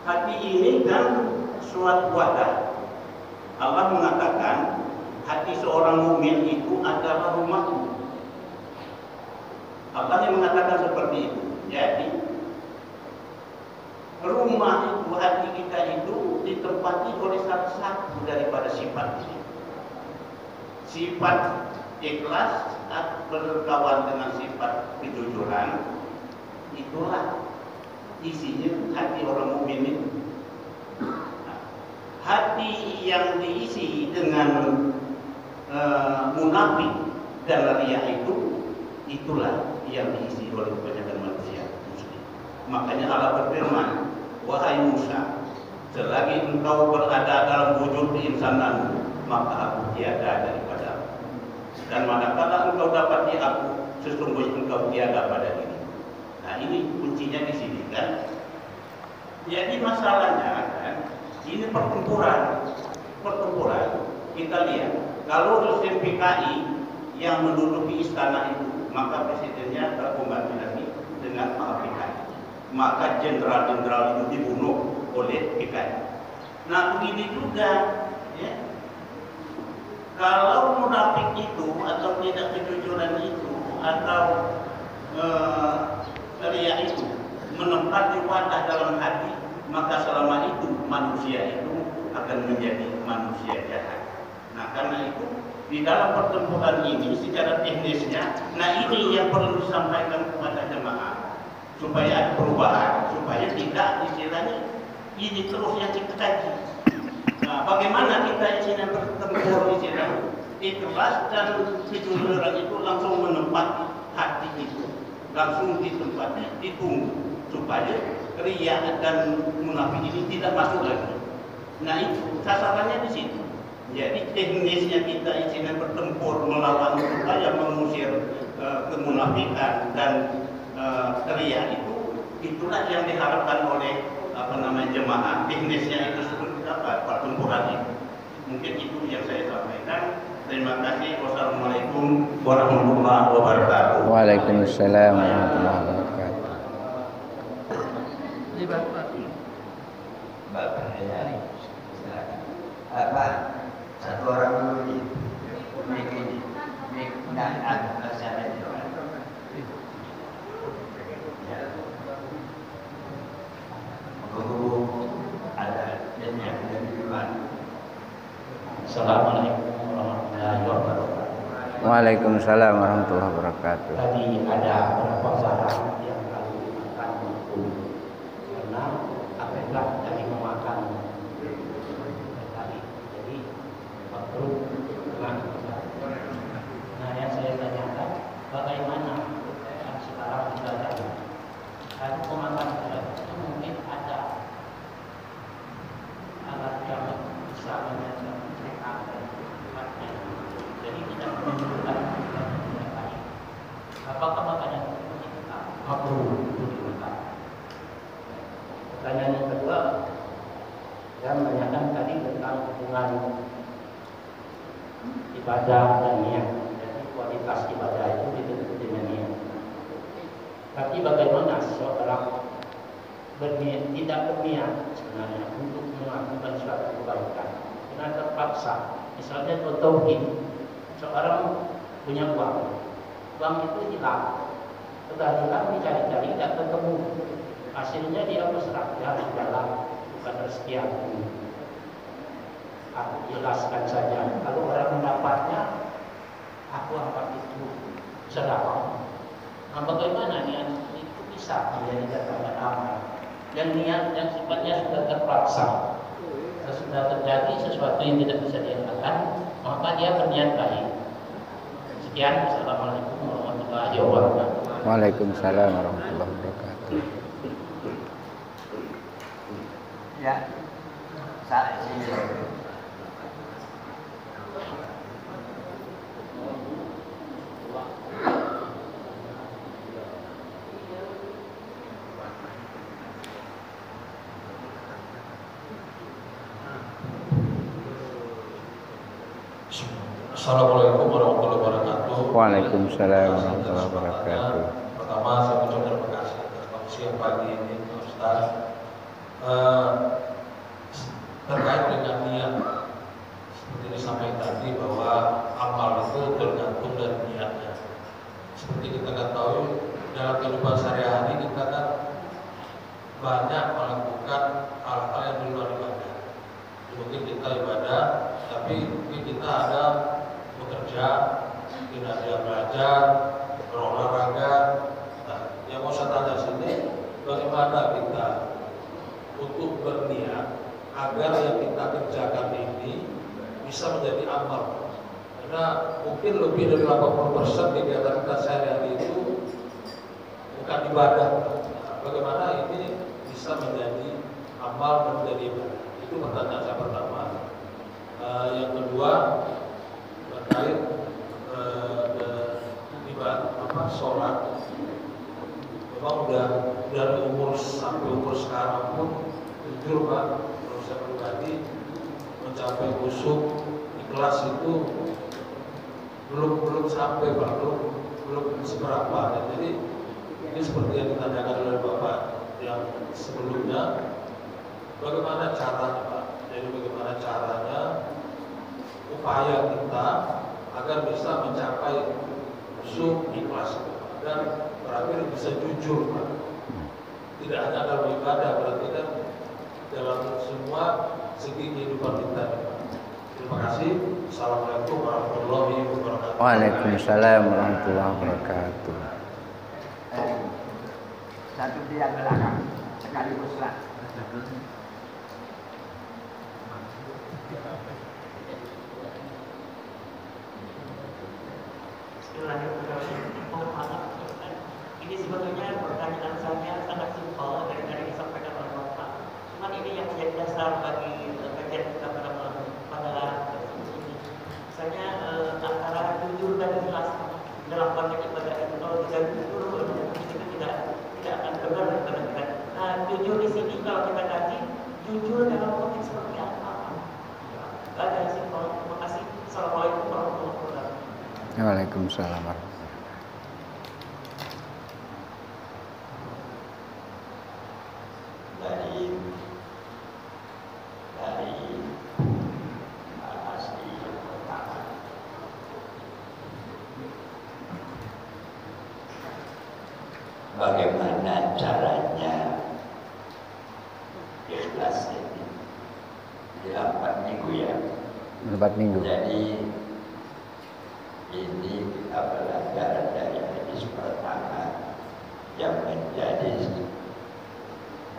Hati ini kan suatu wadah. Allah mengatakan hati seorang mukmin itu adalah rumahmu. Allah yang mengatakan seperti itu. Jadi rumah itu hati kita itu ditempati oleh salah satu daripada sifat. Sifat ikhlas berkawan dengan sifat kejujuran itulah isinya hati orang mukmin itu. Hati yang diisi dengan uh, munafik dan ria itu itulah yang diisi oleh kebanyakan manusia. Makanya Allah berfirman, Wahai Musa, selagi engkau berada dalam wujud keinsanan, maka aku tiada aku. Dan manakala engkau dapat di aku, sesungguhnya engkau tiada pada diri. Nah ini kuncinya di sini kan. Jadi masalahnya kan, ini pertempuran, pertempuran. Kita lihat, kalau dosen PKI yang menduduki istana itu, maka presidennya terkombinasi dengan Pak PKI. Maka jenderal-jenderal itu dibunuh oleh PKI. Nah begini juga, ya, kalau munafik itu atau tidak kejujuran itu atau eh, ria itu menempati wadah dalam hati, maka selama itu manusia itu akan menjadi manusia jahat. Nah karena itu di dalam pertempuran ini secara teknisnya, nah ini yang perlu disampaikan kepada jemaah supaya ada perubahan, supaya tidak istilahnya ini terus yang kita. Nah, bagaimana kita istilahnya bertempur istilahnya ikhlas dan kejujuran itu langsung menempati hati itu, langsung ditempati, ditunggu supaya ria dan munafik ini tidak masuk lagi. Nah itu sasarannya di situ. Jadi teknisnya kita isinya bertempur melawan supaya mengusir uh, kemunafikan dan uh, itu itulah yang diharapkan oleh apa namanya jemaah teknisnya itu apa pertempuran itu mungkin itu yang saya sampaikan terima kasih wassalamualaikum warahmatullahi wabarakatuh Waalaikumsalam warahmatullahi wabarakatuh Ini Bapak. Bapak ya. Apa? Satu orang dulu ini. Mik di luar. Ya. Guru dan Assalamualaikum warahmatullahi wabarakatuh. Waalaikumsalam warahmatullahi wabarakatuh. Tadi ada beberapa saran yang kami akan karena akibat dari memakan tadi. Jadi perlu dengan Nah yang saya tanyakan bagaimana yang sekarang kita tahu kalau pemakan berat itu mungkin ada alat yang bisa menyelesaikan tempatnya. Jadi kita menunjukkan yang lain. Apakah makanan itu kita makruh untuk dimakan? Pertanyaan yang kedua, saya menanyakan tadi tentang hubungan ibadah dan niat. Jadi kualitas ibadah itu ditentukan dengan niat. Tapi bagaimana seorang berniat sebenarnya untuk melakukan suatu kebaikan. Karena terpaksa. Misalnya contoh begini, seorang punya uang, uang itu hilang, sudah hilang dicari-cari tidak ketemu, hasilnya dia dia harus jalan bukan rezeki aku. Aku jelaskan saja, kalau orang mendapatnya, aku anggap itu. Sedekah. Nah, bagaimana niat? Itu bisa. Menjadi catatan amal? Dan niat yang sifatnya sudah terpaksa, sudah terjadi sesuatu yang tidak bisa diangkat, maka dia berniat baik. Sekian, Assalamualaikum warahmatullahi wabarakatuh. Waalaikumsalam warahmatullahi wabarakatuh Ya. Saya sini. Assalamualaikum warahmatullahi wabarakatuh. Waalaikumsalam warahmatullahi wabarakatuh Pertama saya mengucapkan terima kasih atas siang pagi ini Ustaz. Eh, terkait dengan niat seperti disampaikan tadi bahwa amal itu tergantung dari niatnya. Seperti kita ketahui dalam kehidupan sehari-hari kita kan banyak melakukan hal-hal yang di luar ibadah. Mungkin kita ibadah, tapi mungkin kita ada bekerja, mungkin ada belajar, berolahraga. Nah, yang mau saya tanya sini, bagaimana kita untuk berniat agar yang kita kerjakan ini bisa menjadi amal. Karena mungkin lebih dari 80% kegiatan kita sehari-hari itu bukan ibadah. Nah, bagaimana bisa menjadi amal dan menjadi ibadah? Itu pertanyaan saya pertama. Eh, yang kedua terkait eh, ibadah apa sholat. Memang udah dari umur sampai umur sekarang pun jujur pak, menurut saya pribadi mencapai khusyuk ikhlas itu belum belum sampai pak, belum belum seberapa. Dan jadi ini seperti yang ditanyakan oleh bapak yang sebelumnya, bagaimana caranya pak? Jadi bagaimana caranya upaya kita agar bisa mencapai khusyuk ikhlas dan terakhir bisa jujur pak. Tidak hanya dalam ibadah, berarti kan dalam semua segi kehidupan kita. Terima kasih. Assalamualaikum warahmatullahi wabarakatuh. Waalaikumsalam warahmatullahi wabarakatuh. Satu dia belakang sekaligus lah. Bismillahirrahmanirrahim. Mohon maaf, Ustaz. Ini sebetulnya pertanyaan saya sangat simpel dari disampaikan oleh Bapak. Cuman ini yang menjadi dasar bagi eh, kita pada pada ini. Misalnya eh, jujur dan ikhlas dalam konteks kalau tidak tidak akan. Nah, jujur di sini kalau kita kaji jujur dalam konteks seperti apa? Gak ada yang simpel. Terima kasih. Assalamualaikum warahmatullahi wabarakatuh. Waalaikumsalam dari dari asli yang pertama. Bagaimana caranya ikhlas ini? Di empat minggu ya. Empat minggu. Jadi ini kita belajar dari hadis pertama yang menjadi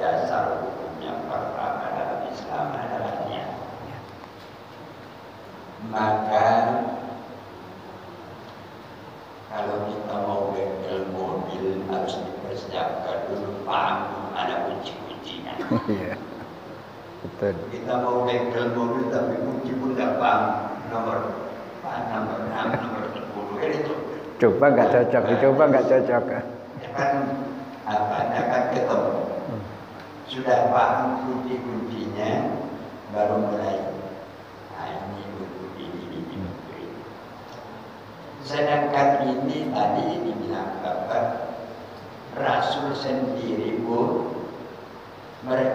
dasar hukum yang pertama dalam Islam adalah niat. Maka kalau kita mau bengkel mobil harus dipersiapkan dulu paham ada kunci-kuncinya. Iya. Betul. Kita mau bengkel mobil tapi kunci pun nggak paham nomor ah, nomor enam, nomor sepuluh kan itu. Coba nggak cocok, dicoba nggak cocok. Kan apa akan ketemu. Sudah paham kunci-kuncinya baru mulai. Nah, ini untuk ini, ini untuk ini. Sedangkan ini tadi ini bilang Bapak Rasul sendiri pun mereka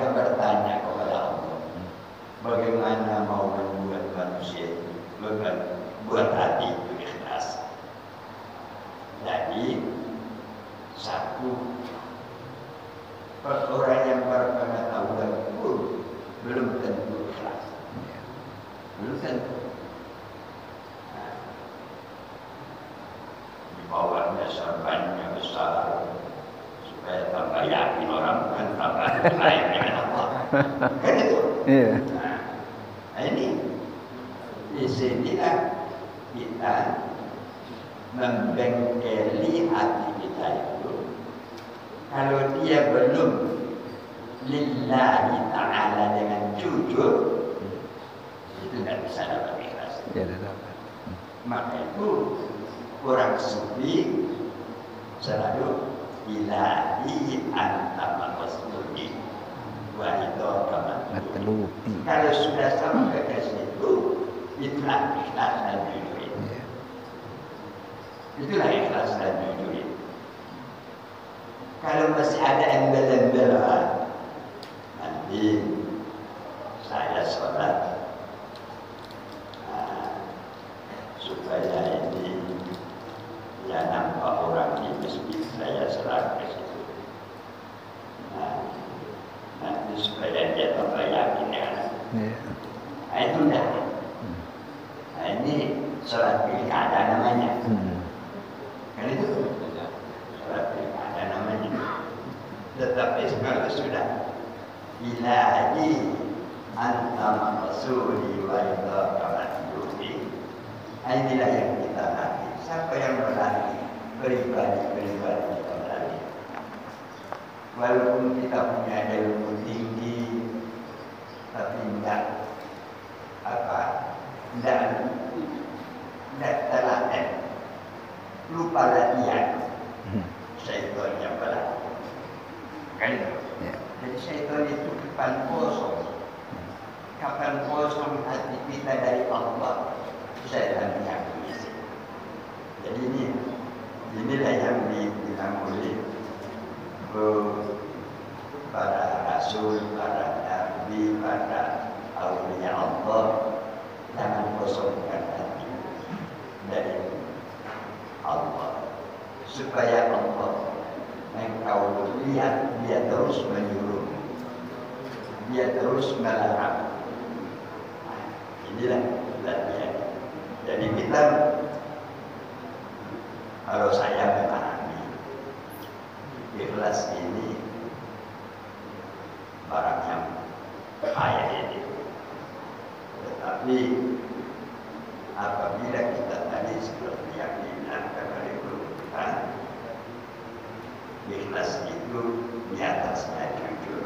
para rasul, para nabi, para awliya Allah. Jangan kosongkan hati dari Allah. Supaya Allah engkau lihat dia terus menyuruh. Dia terus melarang. Inilah latihan. Jadi kita kalau saya memahami ikhlas ini barang yang kaya ini tetapi apabila kita tadi seperti yang dibilangkan oleh guru kita ikhlas itu di atasnya jujur.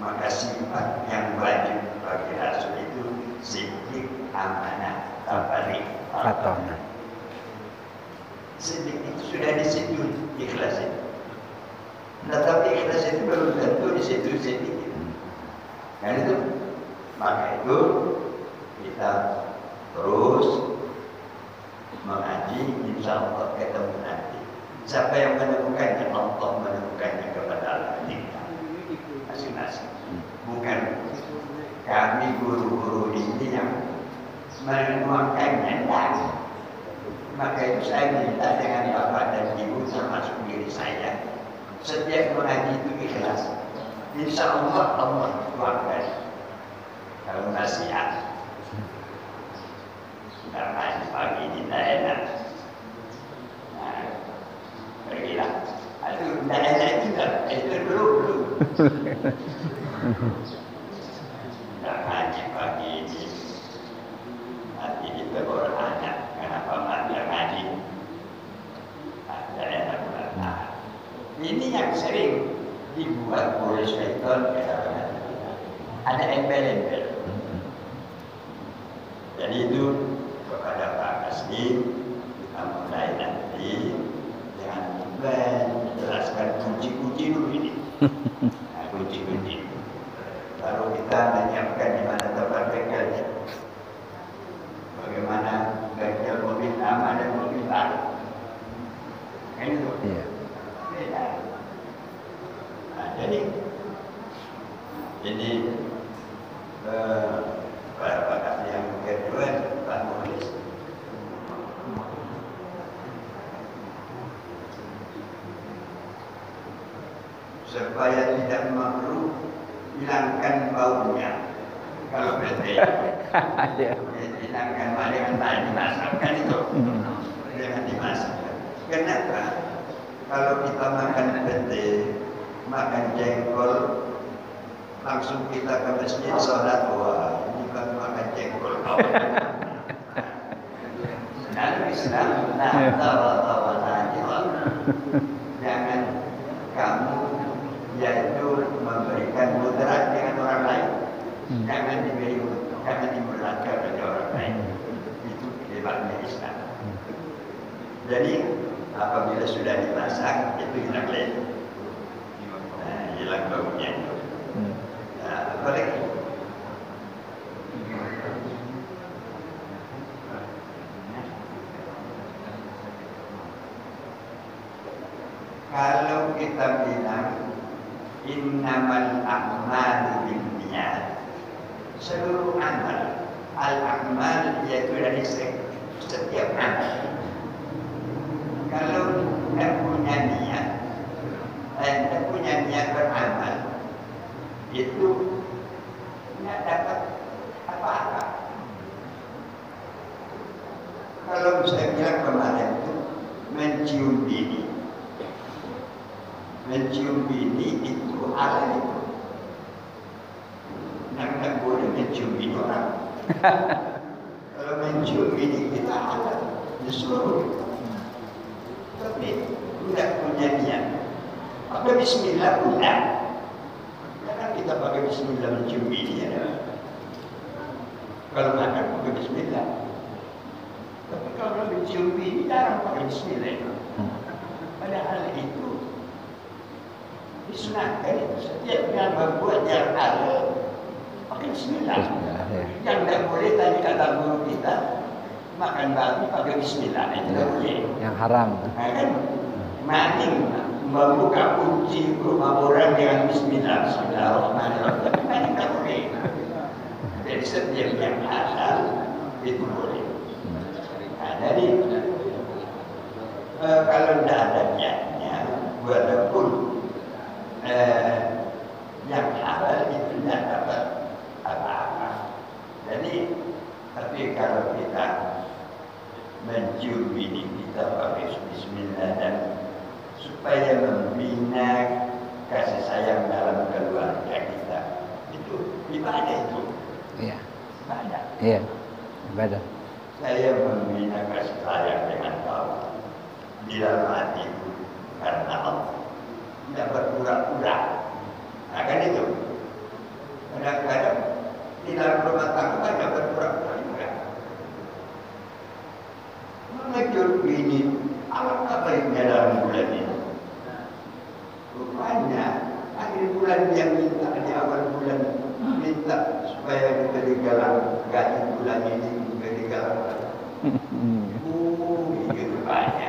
Maka sifat yang wajib bagi rasul itu sidik amanah tabari Fatona. Sidik itu sudah di situ ikhlas itu. Tetapi ikhlas itu belum tentu di situ sidik itu kan itu maka itu kita terus mengaji insya Allah ketemu nanti. Siapa yang menemukannya Allah menemukannya kepada kita. Masing-masing. Bukan kami guru-guru ini yang menemukannya enggak. Maka itu saya minta dengan bapak dan ibu termasuk diri saya setiap mengaji itu ikhlas insya Allah Allah tuangkan kalau nasihat ngaji pagi tidak enak nah, pergilah. Aduh tidak enak juga itu dulu. Dulu sudah ngaji pagi ini. Nanti ditegur anak kenapa mati ngaji? Ada enak nah, ini yang sering dibuat oleh syaitan ada embel-embel. Jadi itu kepada Pak Kasdi kita mulai nanti dengan menjelaskan kunci-kunci dulu ini. Nah, kunci-kunci. Lalu kita menyiapkan di mana tempat bengkelnya. Bagaimana bengkel mobil lama dan mobil baru kan itu? Iya. Nah, jadi ini eh, pada pada yang kedua Pak Mulis supaya tidak makruh hilangkan baunya. Kalau berarti Iya. hilangkan dengan bahan dimasakkan itu. Dengan dimasak kenapa kalau kita makan pete makan jengkol langsung kita ke masjid sholat. Wah ini kan makan jengkol. Lalu Islam nah tawa tawa jangan kamu yaitu memberikan mudarat dengan orang lain jangan diberi jangan dimudaratkan oleh orang lain itu hebatnya Islam jadi apabila sudah dimasak itu hilang lagi nah, hilang baunya Hmm. nah, apa lagi kalau kita bilang innamal a'malu binniyat seluruh amal al amal yaitu dari se- setiap amal kalau tidak punya niat eh, tidak punya niat beramal itu tidak dapat apa-apa kalau saya bilang kemarin itu mencium bini mencium bini itu halal itu yang tidak boleh mencium bini orang kalau mencium bini kita halal disuruh tapi tidak punya niat apa bismillah udah kita pakai Bismillah mencium bini ya. Kalau makan pakai Bismillah. Tapi kalau mencium bini jarang pakai Bismillah. Padahal itu disunahkan itu setiap yang membuat yang halal pakai Bismillah. Bismillah, ya. Yang tidak boleh tadi kata guru kita makan babi pakai Bismillah itu tidak boleh. Yang haram. Nah, kan maning membuka orang dengan Bismillah, Bismillahirrahmanirrahim. Maning tak boleh. Jadi setiap yang halal itu boleh. Nah, jadi eh, kalau tidak ada niatnya, walaupun eh, yang halal itu tidak dapat apa-apa. Jadi, tapi kalau kita mencium bini kita pakai Bismillah dan supaya membina kasih sayang dalam keluarga kita itu ibadah itu Iya. ibadah. Iya. Ibadah. Saya membina kasih sayang dengan kau di dalam hatiku karena Allah tidak berpura-pura. Nah kan itu. Kadang-kadang di dalam rumah tangga kan tidak berpura-pura juga. Mengejut ini, alangkah baiknya dalam bulan ini. Rupanya akhir bulan dia minta di awal bulan minta supaya kita digalang gaji bulan ini juga digalang. Uh, itu rupanya.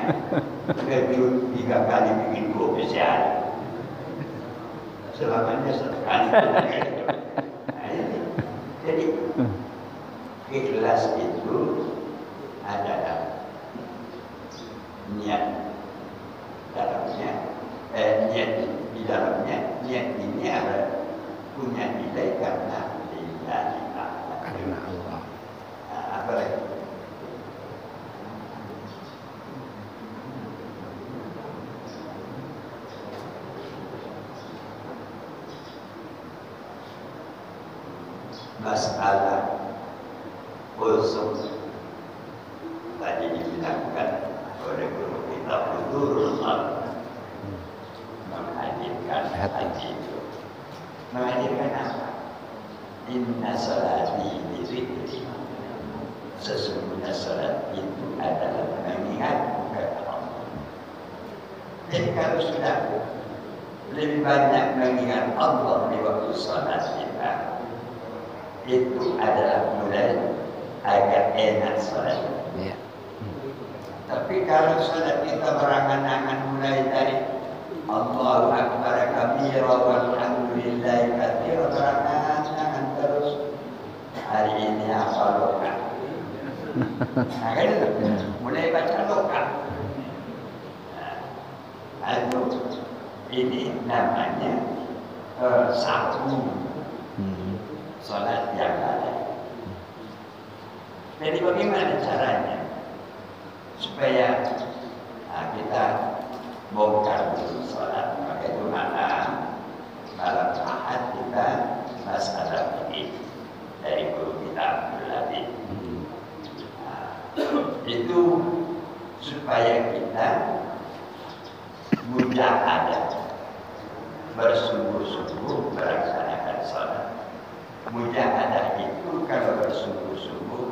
Mengejut tiga kali bikin kopi sehari. Selamanya sekali. Nah. Jadi ikhlas itu adalah niat dalamnya eh, niat di dalamnya niat ini ada punya nilai karena lillahi ta'ala. Karena Allah. Nah, apa lagi? Masalah khusus tadi dibilangkan oleh guru kita Hudurul Qalb menghadirkan Hati. itu menghadirkan apa? Inna salati di zikri sesungguhnya salat itu adalah mengingat kata Allah jadi kalau sudah lebih banyak mengingat Allah di waktu salat kita itu adalah mulai agak enak salat Iya. tapi kalau salat kita berangan-angan mulai dari Allahu Akbar kabira walhamdulillahi katsira berangan-angan terus. Hari ini apa loka nah kan mulai baca loka nah, itu ini namanya eh, satu Hmm. salat yang lain jadi bagaimana caranya? Supaya nah, kita bongkar dulu sholat maka itu malam malam ahad kita masalah ini dari guru kita Abdul Latif Nah, itu supaya kita mujahadah bersungguh-sungguh melaksanakan sholat mujahadah itu kalau bersungguh-sungguh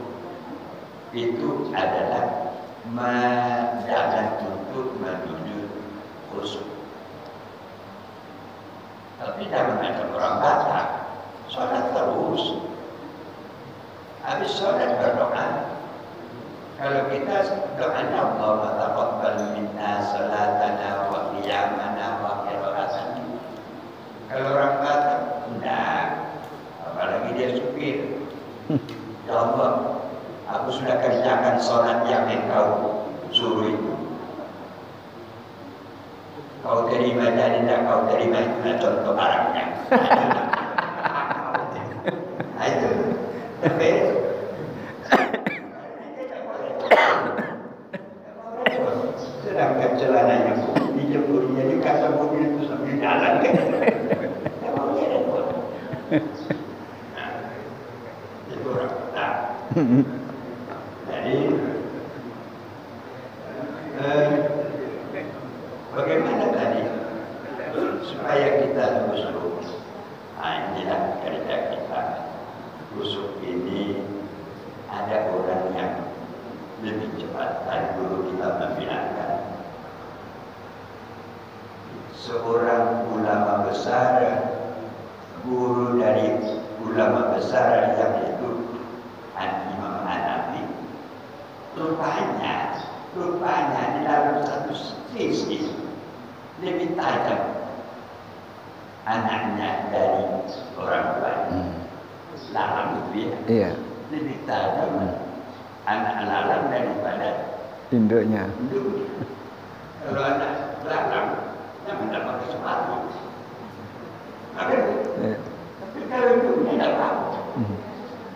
itu adalah menjaga untuk menuju khusyuk. Tapi jangan macam orang Batak, sholat terus. Habis sholat berdoa. Kalau kita doanya Allah taqabbal minna salatana wa qiyamana wa qiraatana. Kalau orang Batak, enggak. Apalagi dia supir. Ya Allah, aku sudah kerjakan sholat yang engkau suruh itu. Kau terima dan tidak kau terima itulah contoh barangnya. Nah itu, tapi sedangkan celananya dijemurnya di kata mobil itu sambil jalan kan. Ya, mau dia repot. Nah, itu orang nah, jadi eh, bagaimana tadi supaya kita terus Nah, inilah kerja kita. Busuk ini ada orang yang lebih cepat dari guru kita membilangkan. Seorang ulama besar, guru dari ulama besar yang itu Imam Hanafi, rupanya, rupanya di dalam satu sisi lebih tajam anaknya dari orang tua. Hmm. Itu ya, Iya, lebih tajam anak lalang daripada induknya. induk. Kalau anak lalang, dia mendapat kesempatan. Tapi, Iya. tapi kalau induknya tidak tahu. Hmm.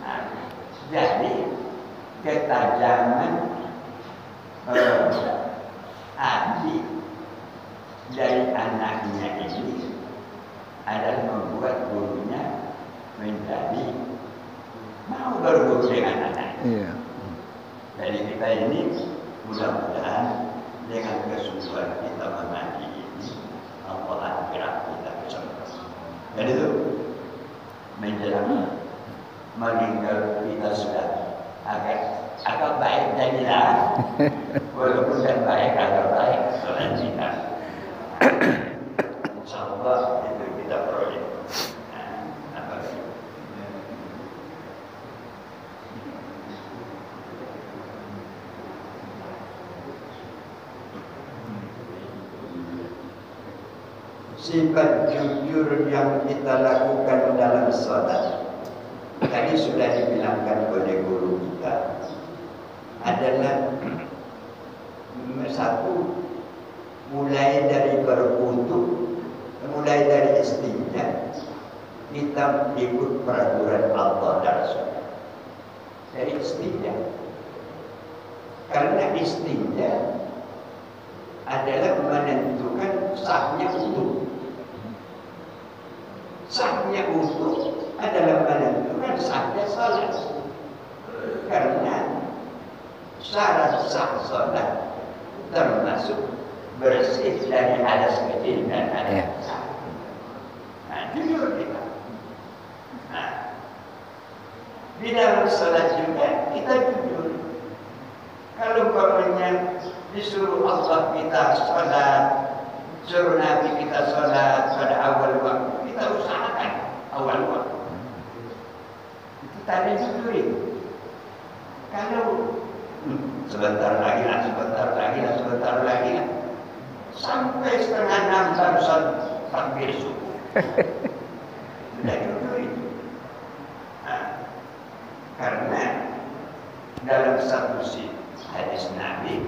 Nah, jadi ketajaman eh, adik dari anaknya ini adalah membuat gurunya menjadi mau berguru dengan anaknya. Iya. Jadi kita ini mudah-mudahan dengan kesungguhan kita mengaji ini Allah akhirat kita bersama. Jadi itu menjelang meninggal kita sudah agak agak baik jadilah walaupun dan baik agak baik soalnya kita Insya Allah itu kita peroleh nah, apa lagi? Sifat jujur yang kita lakukan dalam sholat Tadi sudah dibilangkan oleh guru kita. Adalah Satu Mulai dari berwudu Mulai dari istinja Kita ikut peraturan Allah dan Rasulnya. Dari istinja Karena istinja adalah menentukan sahnya wudu. Sahnya wudu adalah menentukan sahnya salat. Karena syarat sah salat termasuk bersih dari hadas kecil dan hadas Iya. besar. Nah, jujur kita. Nah, di dalam salat juga kita jujur. Kalau umpamanya disuruh Allah kita sholat, suruh Nabi kita sholat pada awal waktu, kita usahakan awal waktu. Itu jujur itu. Kalau hmm, sebentar lagi lah, sebentar lagi lah, sebentar lagi lah, sampai setengah enam barusan takbir subuh. Jujur itu. Nah, karena dalam satu sisi hadis Nabi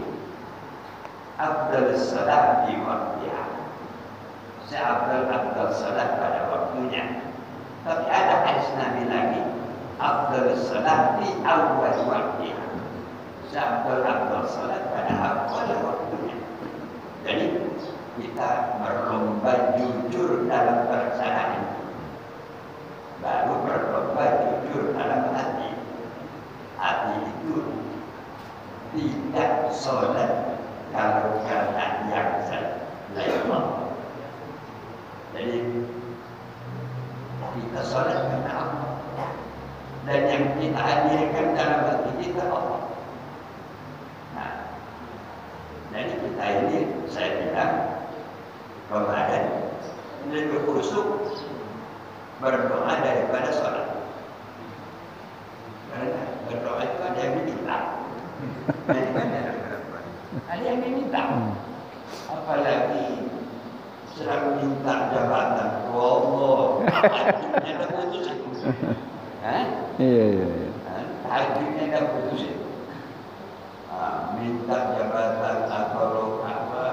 Abdul salat di waktunya Seabdul Abdul salat pada waktunya Tapi ada hadis Nabi lagi. Abdul salat di awal waktunya. Seabdul Abdul salat pada awal waktunya. Jadi kita berlomba jujur dalam pelaksanaan itu Baru berlomba jujur dalam hati. Hati itu tidak sholat kalau karena yang lain Jadi kita sholat karena Allah dan yang kita hadirkan dalam hati kita Allah. Nah, jadi kita ini saya bilang kemarin lebih khusyuk berdoa daripada sholat. Karena berdoa itu ada yang diminta. Jadi kan ada yang diminta. Apalagi sedang minta jabatan. Allah, hajurnya dah putus? Iya, iya, iya. Hajurnya dah putus. Ah, minta jabatan atau apa?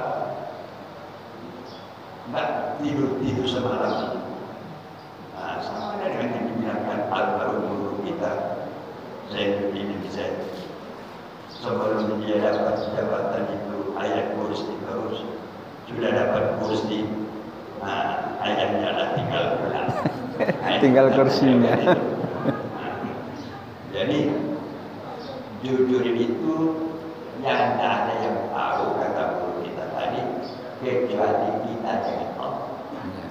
Mbak tidur-tidur semalam. Nah, sama dengan yang dibilangkan almarhum guru kita, saya ini bisa sebelum dia dapat jabatan itu ayat kursi terus sudah dapat kursi nah, ayatnya lah tinggal pulang Tinggal kursinya. Nah, jadi jujur itu yang tidak ada yang tahu kata guru kita tadi kecuali kita dengan Allah Iya.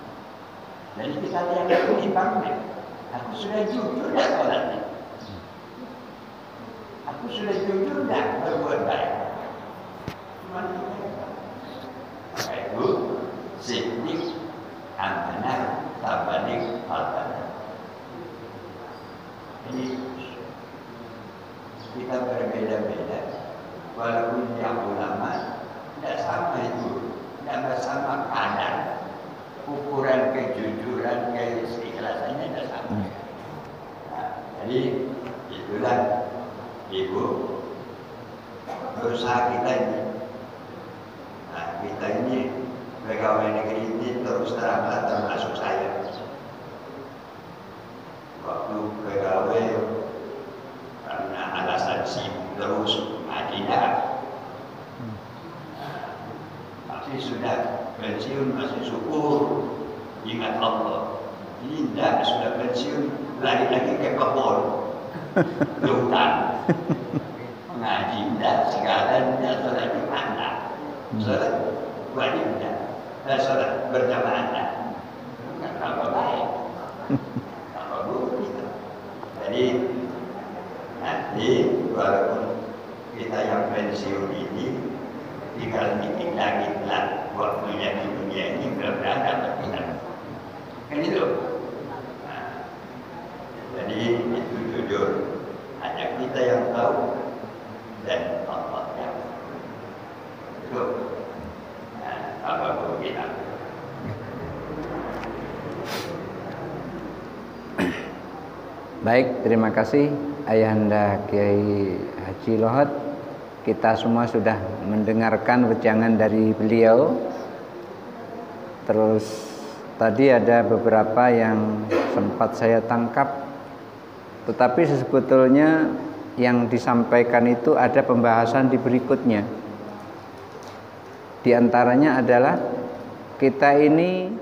Jadi kita lihat aku di pamer. Aku sudah jujur dah sholatnya. Aku sudah jujur dah berbuat baik. Itu siddiq amanah tabadik albanah. Jadi kita berbeda-beda. Walaupun yang ulama tidak sama itu. Tidak sama kadar. Ukuran kejujuran keikhlasannya tidak sama. Nah, jadi itulah ibu. Berusaha kita ini nah, kita ini pegawai negeri ini terus terang termasuk saya waktu pegawai karena alasan sibuk terus tidak masih sudah pensiun masih syukur ingat Allah ini tidak sudah pensiun lari lagi ke kebun ke hutan ngaji tidak sekarang tidak sholat di mana sholat wajib tidak dan sholat berjamaah tidak nggak apa baik apa buruk itu jadi nanti walaupun kita yang pensiun ini tinggal dikit-dikitlah waktunya di dunia ini belum ada kita kan itu nah, jadi itu jujur hanya kita yang tahu dan Allah yang itu nah, apa pun kita Baik, terima kasih Ayahanda Kiai Haji Lohot. Kita semua sudah mendengarkan wejangan dari beliau. Terus tadi ada beberapa yang sempat saya tangkap. Tetapi sebetulnya yang disampaikan itu ada pembahasan di berikutnya. Di antaranya adalah kita ini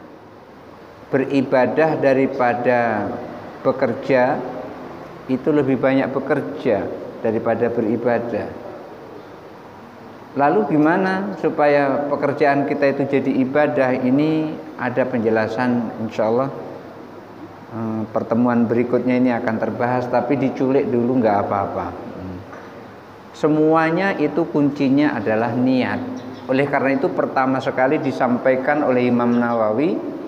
beribadah daripada bekerja itu lebih banyak bekerja daripada beribadah. Lalu gimana supaya pekerjaan kita itu jadi ibadah? Ini ada penjelasan insya Allah eh, pertemuan berikutnya ini akan terbahas tapi diculik dulu nggak apa-apa. Hmm. Semuanya itu kuncinya adalah niat. Oleh karena itu pertama sekali disampaikan oleh Imam Nawawi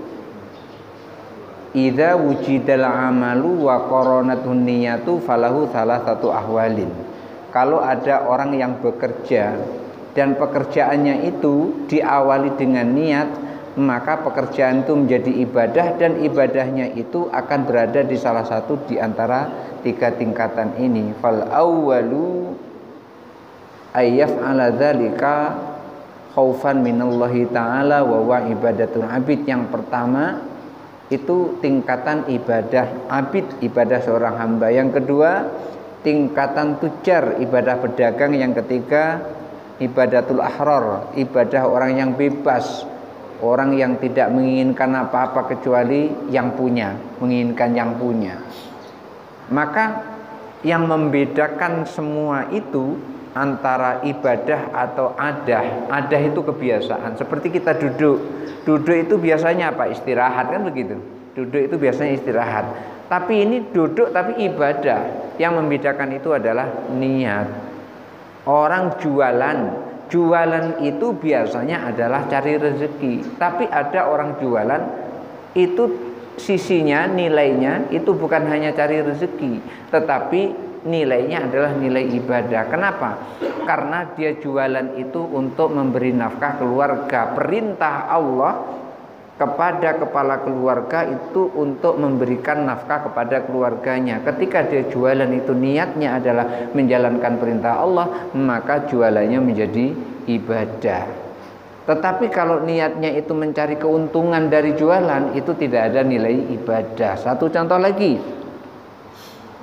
Idza wujidal amalu wa qaranatun niyatu falahu salah satu ahwalin. Kalau ada orang yang bekerja dan pekerjaannya itu diawali dengan niat, maka pekerjaan itu menjadi ibadah dan ibadahnya itu akan berada di salah satu di antara tiga tingkatan ini. Fal awwalu ayyaf ala dzalika khaufan minallahi taala wa wa ibadatul abid. Yang pertama itu tingkatan ibadah abid, ibadah seorang hamba. Yang kedua, tingkatan tujar, ibadah pedagang. Yang ketiga, ibadatul ahrar, ibadah orang yang bebas, orang yang tidak menginginkan apa-apa kecuali yang punya, menginginkan yang punya. Maka yang membedakan semua itu antara ibadah atau adah. Adah itu kebiasaan. Seperti kita duduk. Duduk itu biasanya apa? Istirahat kan begitu. Duduk itu biasanya istirahat. Tapi ini duduk tapi ibadah. Yang membedakan itu adalah niat. Orang jualan, jualan itu biasanya adalah cari rezeki. Tapi ada orang jualan itu sisinya, nilainya itu bukan hanya cari rezeki, tetapi nilainya adalah nilai ibadah. Kenapa? Karena dia jualan itu untuk memberi nafkah keluarga. Perintah Allah kepada kepala keluarga itu untuk memberikan nafkah kepada keluarganya. Ketika dia jualan itu niatnya adalah menjalankan perintah Allah, maka jualannya menjadi ibadah. Tetapi kalau niatnya itu mencari keuntungan dari jualan, itu tidak ada nilai ibadah. Satu contoh lagi,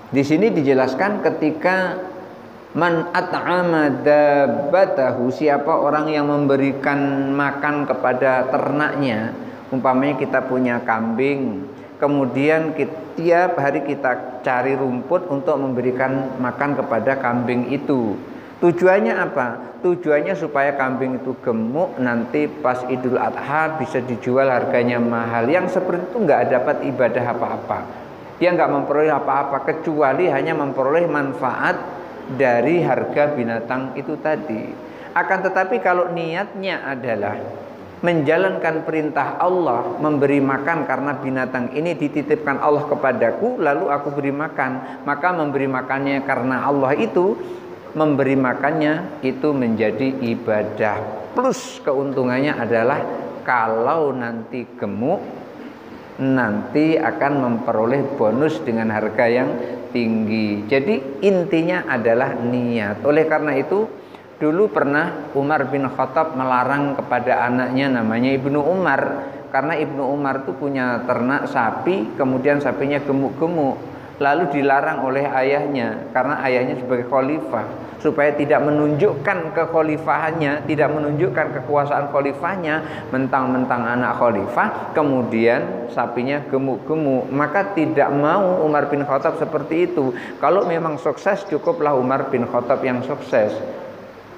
di sini dijelaskan ketika man at'ama dabbatahu siapa orang yang memberikan makan kepada ternaknya umpamanya kita punya kambing kemudian tiap hari kita cari rumput untuk memberikan makan kepada kambing itu Tujuannya apa? Tujuannya supaya kambing itu gemuk nanti pas Idul Adha bisa dijual harganya mahal. Yang seperti itu nggak dapat ibadah apa-apa. Dia nggak memperoleh apa-apa kecuali hanya memperoleh manfaat dari harga binatang itu tadi. Akan tetapi kalau niatnya adalah menjalankan perintah Allah memberi makan karena binatang ini dititipkan Allah kepadaku lalu aku beri makan maka memberi makannya karena Allah itu memberi makannya itu menjadi ibadah. Plus keuntungannya adalah kalau nanti gemuk nanti akan memperoleh bonus dengan harga yang tinggi. Jadi intinya adalah niat. Oleh karena itu dulu pernah Umar bin Khattab melarang kepada anaknya namanya Ibnu Umar karena Ibnu Umar itu punya ternak sapi, kemudian sapinya gemuk-gemuk lalu dilarang oleh ayahnya karena ayahnya sebagai khalifah supaya tidak menunjukkan kekhalifahannya, tidak menunjukkan kekuasaan khalifahnya, mentang-mentang anak khalifah, kemudian sapinya gemuk-gemuk, maka tidak mau Umar bin Khattab seperti itu. Kalau memang sukses cukuplah Umar bin Khattab yang sukses.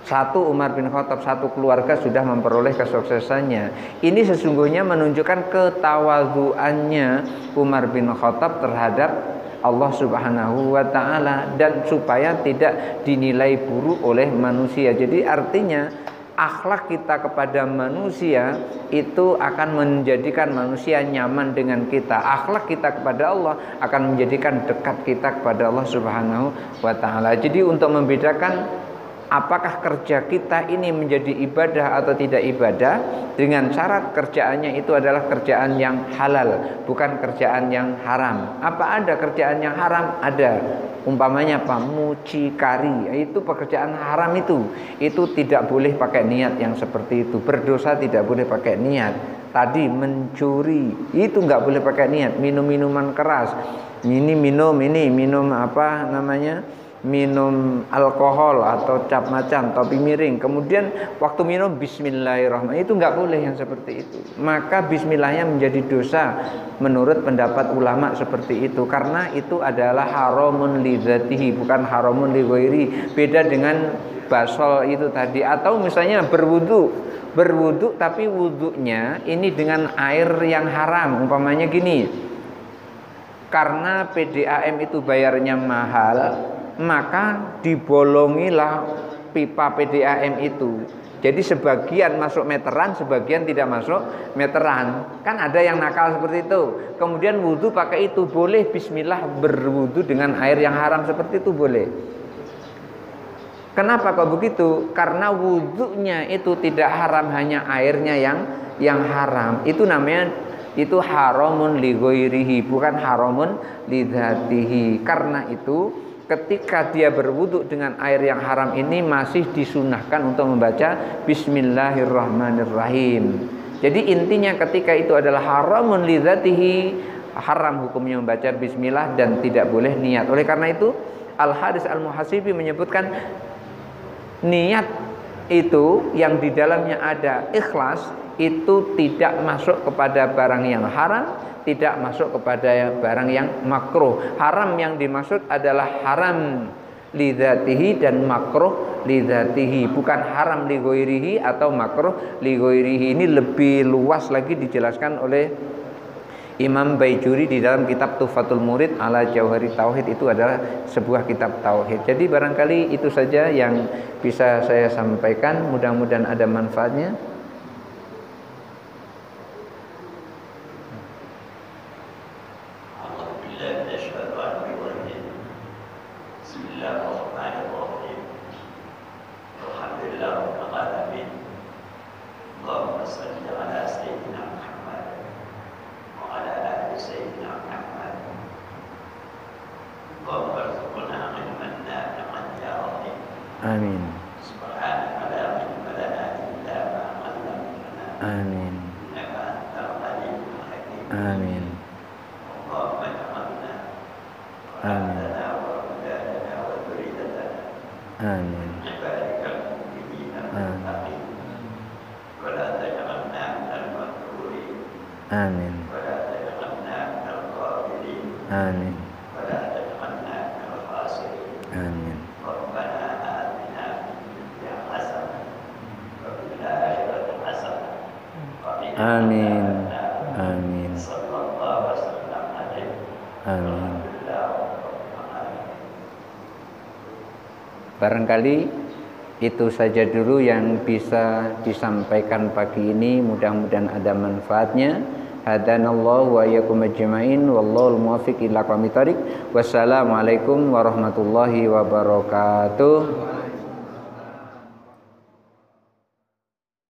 Satu Umar bin Khattab, satu keluarga sudah memperoleh kesuksesannya. Ini sesungguhnya menunjukkan ketawaduannya Umar bin Khattab terhadap Allah Subhanahu wa taala dan supaya tidak dinilai buruk oleh manusia. Jadi artinya akhlak kita kepada manusia itu akan menjadikan manusia nyaman dengan kita. Akhlak kita kepada Allah akan menjadikan dekat kita kepada Allah Subhanahu wa taala. Jadi untuk membedakan apakah kerja kita ini menjadi ibadah atau tidak ibadah? Dengan syarat kerjaannya itu adalah kerjaan yang halal bukan kerjaan yang haram. Apa ada kerjaan yang haram? Ada. Umpamanya apa? Mucikari itu pekerjaan haram itu. Itu tidak boleh pakai niat yang seperti itu. Berdosa tidak boleh pakai niat. Tadi mencuri. Itu nggak boleh pakai niat. Minum minuman keras. Ini minum ini minum apa namanya minum alkohol atau cap macan, topi miring. Kemudian waktu minum bismillahirrahmanirrahim itu nggak boleh yang seperti itu. Maka bismillahnya menjadi dosa menurut pendapat ulama seperti itu karena itu adalah haramun lidzatihi bukan haramun li Beda dengan basol itu tadi atau misalnya berwudu. Berwudu tapi wudunya ini dengan air yang haram. Umpamanya gini. Karena PDAM itu bayarnya mahal, maka dibolongilah pipa PDAM itu. Jadi sebagian masuk meteran, sebagian tidak masuk meteran. Kan ada yang nakal seperti itu. Kemudian wudhu pakai itu boleh Bismillah berwudhu dengan air yang haram seperti itu boleh. Kenapa kok begitu? Karena wudhunya itu tidak haram hanya airnya yang yang haram. Itu namanya itu haramun li bukan haramun lidatihi. Karena itu ketika dia berwudhu dengan air yang haram ini masih disunahkan untuk membaca Bismillahirrahmanirrahim. Jadi intinya ketika itu adalah haramun lidzatihi, haram hukumnya membaca bismillah dan tidak boleh niat. Oleh karena itu Al Hadis Al Muhasibi menyebutkan niat itu yang di dalamnya ada ikhlas itu tidak masuk kepada barang yang haram tidak masuk kepada barang yang makruh. Haram yang dimaksud adalah haram lidatihi dan makruh lidatihi bukan haram ligoirihi atau makruh ligoirihi ini lebih luas lagi dijelaskan oleh Imam Baijuri di dalam kitab Tufatul Murid ala Jauhari Tauhid itu adalah sebuah kitab tauhid. Jadi barangkali itu saja yang bisa saya sampaikan. Mudah-mudahan ada manfaatnya. Barangkali itu saja dulu yang bisa disampaikan pagi ini. Mudah-mudahan ada manfaatnya. Hadanallahu wa iyyakum ajma'in wallahu muwaffiq ila. Wassalamualaikum warahmatullahi wabarakatuh.